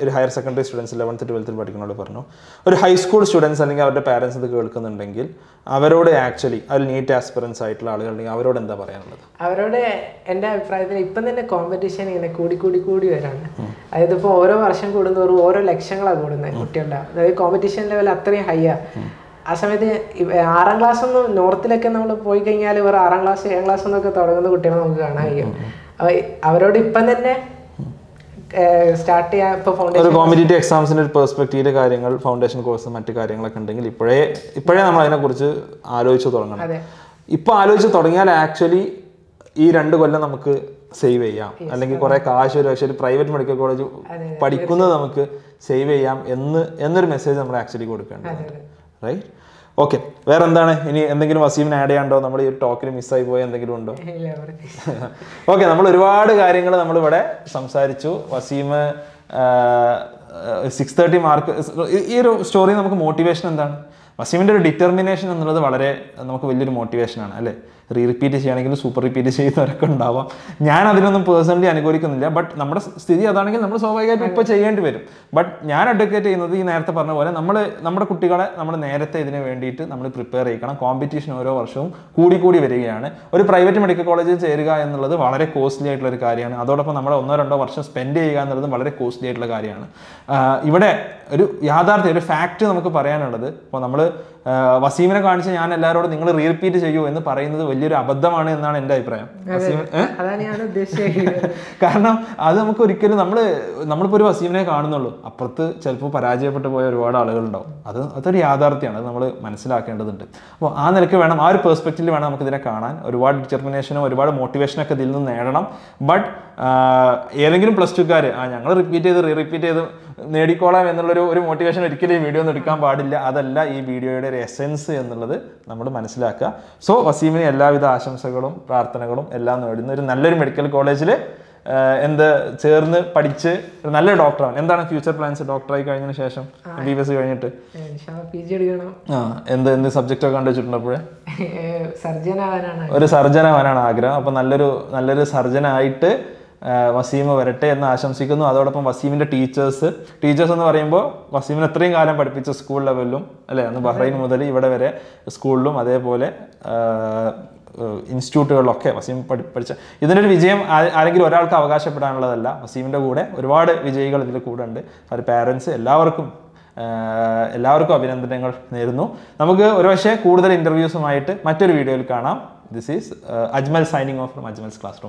ഒരു ഹയർ സെക്കൻഡറി സ്റ്റുഡൻസ് ലെവൻത്ത് ട്വൽത്തിൽ പഠിക്കുന്നവരോട് പറഞ്ഞു. ഒരു ഹൈസ്കൂൾ സ്റ്റുഡൻസ് അല്ലെങ്കിൽ അവരുടെ പാരൻസ് ഇത് കേൾക്കുന്നുണ്ടെങ്കിൽ അവരോട് ആക്ച്വലി അതിൽ നീറ്റ് ആസ്പിറൻസ് ആയിട്ടുള്ള ആളുകളുണ്ടെങ്കിൽ അവരോട് എന്താ പറയാനുള്ളത്? അവരോട് എന്റെ അഭിപ്രായത്തിൽ ഇപ്പം തന്നെ കോമ്പറ്റീഷൻ ഇങ്ങനെ കൂടി കൂടി കൂടി വരാണ്. അതായത് ഇപ്പോൾ ഓരോ വർഷം കൂടുന്നതോറും ഓരോ ലക്ഷങ്ങളാണ് കൂടുന്നത് കുട്ടികളുടെ. അതായത് കോമ്പറ്റീഷൻ ലെവൽ അത്രയും ഹൈയാ ആ. സമയത്ത് ആറാം ക്ലാസ് ഒന്നും നോർത്തിലൊക്കെ നമ്മൾ പോയി കഴിഞ്ഞാൽ ഇവർ ആറാം ക്ലാസ് ഏഴാം ക്ലാസ് എന്നൊക്കെ തുടങ്ങുന്ന കുട്ടികളെ നമുക്ക് കാണാൻ കഴിയും. അവരോട് ഇപ്പം തന്നെ സ്റ്റാർട്ട് ചെയ്യാൻ ഇപ്പൊ ഫൗണ്ടേഷൻ കോമ്പറ്റേറ്റീവ് എക്സാംസിന്റെ ഒരു പെർസ്പെക്റ്റീവിലെ കാര്യങ്ങൾ ഫൗണ്ടേഷൻ കോഴ്സ് മറ്റു കാര്യങ്ങളൊക്കെ ഉണ്ടെങ്കിൽ ഇപ്പോഴേ ഇപ്പോഴേ നമ്മൾ അതിനെക്കുറിച്ച് ആലോചിച്ച് തുടങ്ങണം. അതെ. ഇപ്പൊ ആലോചിച്ച് തുടങ്ങിയാൽ ആക്ച്വലി ഈ രണ്ട് കൊല്ലം നമുക്ക് സേവ് ചെയ്യാം. അല്ലെങ്കിൽ കുറെ കാശ് ഒരു പക്ഷേ ഒരു പ്രൈവറ്റ് മെഡിക്കൽ കോളേജ് പഠിക്കുന്നത് നമുക്ക് സേവ് ചെയ്യാം എന്ന് എന്നൊരു മെസ്സേജ് നമ്മൾ ആക്ച്വലി കൊടുക്കേണ്ടത് റൈറ്റ് ഓക്കെ വേറെ എന്താണ് ഇനി എന്തെങ്കിലും വസീമിന് ആഡ് ചെയ്യാണ്ടോ നമ്മൾ ഈ ടോക്കിൽ മിസ്സായി പോയ എന്തെങ്കിലും ഉണ്ടോ? ഓക്കെ നമ്മൾ ഒരുപാട് കാര്യങ്ങൾ നമ്മളിവിടെ സംസാരിച്ചു. വസീം സിക്സ് തേർട്ടി മാർക്ക് ഈ ഒരു സ്റ്റോറി നമുക്ക് മോട്ടിവേഷൻ എന്താണ്? വസീമിന്റെ ഒരു ഡിറ്റർമിനേഷൻ എന്നുള്ളത് വളരെ നമുക്ക് വലിയൊരു മോട്ടിവേഷനാണ് അല്ലേ? റീ റിപ്പീറ്റ് ചെയ്യുകയാണെങ്കിൽ സൂപ്പർ റിപ്പീറ്റ് ചെയ്യുന്നവരൊക്കെ ഉണ്ടാവാം. ഞാൻ അതിനൊന്നും പേഴ്സണലി അനുകൂലിക്കുന്നില്ല ബട്ട് നമ്മുടെ സ്ഥിതി അതാണെങ്കിൽ നമ്മൾ സ്വാഭാവികമായിട്ടും ഇപ്പോൾ ചെയ്യേണ്ടി വരും. ബട്ട് ഞാൻ അഡ്വക്കേറ്റ് ചെയ്യുന്നത് ഈ നേരത്തെ പറഞ്ഞ പോലെ നമ്മൾ നമ്മുടെ കുട്ടികളെ നമ്മൾ നേരത്തെ ഇതിന് വേണ്ടിയിട്ട് നമ്മൾ പ്രിപ്പയർ ചെയ്യിക്കണം. കോമ്പറ്റീഷൻ ഓരോ വർഷവും കൂടി കൂടി വരികയാണ്. ഒരു പ്രൈവറ്റ് മെഡിക്കൽ കോളേജിൽ ചേരുക എന്നുള്ളത് വളരെ കോസ്റ്റ്ലി ആയിട്ടുള്ള ഒരു കാര്യമാണ്. അതോടൊപ്പം നമ്മൾ ഒന്നോ രണ്ടോ വർഷം സ്പെൻഡ് ചെയ്യുക എന്നുള്ളത് വളരെ കോസ്റ്റ്ലി ആയിട്ടുള്ള കാര്യമാണ്. ഇവിടെ ഒരു യാഥാർത്ഥ്യം ഒരു ഫാക്റ്റ് നമുക്ക് പറയാനുള്ളത് ഇപ്പോൾ നമ്മൾ വസീമിനെ കാണിച്ച് ഞാൻ എല്ലാവരോടും നിങ്ങൾ റീ റിപ്പീറ്റ് ചെയ്യൂ എന്ന് പറയുന്നത് വലിയൊരു അബദ്ധമാണ് എന്നാണ് എന്റെ അഭിപ്രായം. കാരണം അത് നമുക്ക് ഒരിക്കലും നമ്മൾ നമ്മളിപ്പോൾ ഒരു വസീമിനെ കാണുന്നുള്ളൂ. അപ്പുറത്ത് ചിലപ്പോൾ പരാജയപ്പെട്ടു പോയ ഒരുപാട് ആളുകളുണ്ടാവും. അത് അതൊരു യാഥാർത്ഥ്യമാണ്. അത് നമ്മൾ മനസ്സിലാക്കേണ്ടതുണ്ട്. അപ്പോൾ ആ നിലയ്ക്ക് വേണം ആ ഒരു പെർസ്പെക്റ്റീവിൽ വേണം നമുക്ക് ഇതിനെ കാണാൻ. ഒരുപാട് ഡിറ്റർമിനേഷനും ഒരുപാട് മോട്ടിവേഷനൊക്കെ ഇതിൽ നിന്ന് നേടണം. ബട്ട് ഏതെങ്കിലും പ്ലസ് ടുക്കാർ ആ ഞങ്ങൾ റിപ്പീറ്റ് ചെയ്ത് റീ റിപ്പീറ്റ് ചെയ്ത് നേടിക്കോളാം എന്നുള്ളൊരു ഒരു മോട്ടിവേഷൻ ഒരിക്കലും ഈ വീഡിയോ ഒന്നും എടുക്കാൻ പാടില്ല. അതല്ല ഈ വീഡിയോയുടെ ഒരു എസെൻസ് എന്നുള്ളത് നമ്മൾ മനസ്സിലാക്കുക. സോ വസീമിന് എല്ലാവിധ ആശംസകളും പ്രാർത്ഥനകളും എല്ലാം നേടുന്ന ഒരു നല്ലൊരു മെഡിക്കൽ കോളേജിൽ എന്ത് ചേർന്ന് പഠിച്ച് ഒരു നല്ല ഡോക്ടറാണ് എന്താണ് ഫ്യൂച്ചർ പ്ലാൻസ് ഡോക്ടറായി കഴിഞ്ഞതിന് ശേഷം? ബി ബി എസ് കഴിഞ്ഞിട്ട്? ആ എന്ത് എന്ത് സബ്ജക്റ്റ് ഒക്കെ കണ്ടു അപ്പോഴേ? സർജൻ ആവാനാണ് ഒരു സർജൻ ആവാനാണ് ആഗ്രഹം. അപ്പൊ നല്ലൊരു നല്ലൊരു സർജനായിട്ട് വസീം വരട്ടെ എന്ന് ആശംസിക്കുന്നു. അതോടൊപ്പം വസീമിന്റെ ടീച്ചേഴ്സ് ടീച്ചേഴ്സ് എന്ന് പറയുമ്പോൾ വസീമിന് എത്രയും കാലം പഠിപ്പിച്ച സ്കൂൾ ലെവലിലും അല്ലേ? അന്ന് ബഹ്റൈൻ മുതൽ ഇവിടെ വരെ സ്കൂളിലും അതേപോലെ ഇൻസ്റ്റിറ്റ്യൂട്ടുകളിലൊക്കെ വസീം പഠി പഠിച്ച ഇതിനൊരു വിജയം ആരെങ്കിലും ഒരാൾക്ക് അവകാശപ്പെടാനുള്ളതല്ല. വസീമിന്റെ കൂടെ ഒരുപാട് വിജയികൾ ഇതിൽ കൂടെ ഉണ്ട്. അവർ പാരൻസ് എല്ലാവർക്കും എല്ലാവർക്കും അഭിനന്ദനങ്ങൾ നേരുന്നു. നമുക്ക് ഒരുപക്ഷെ കൂടുതൽ ഇന്റർവ്യൂസുമായിട്ട് മറ്റൊരു വീഡിയോയിൽ കാണാം. This is Ajmal signing off from Ajmal's classroom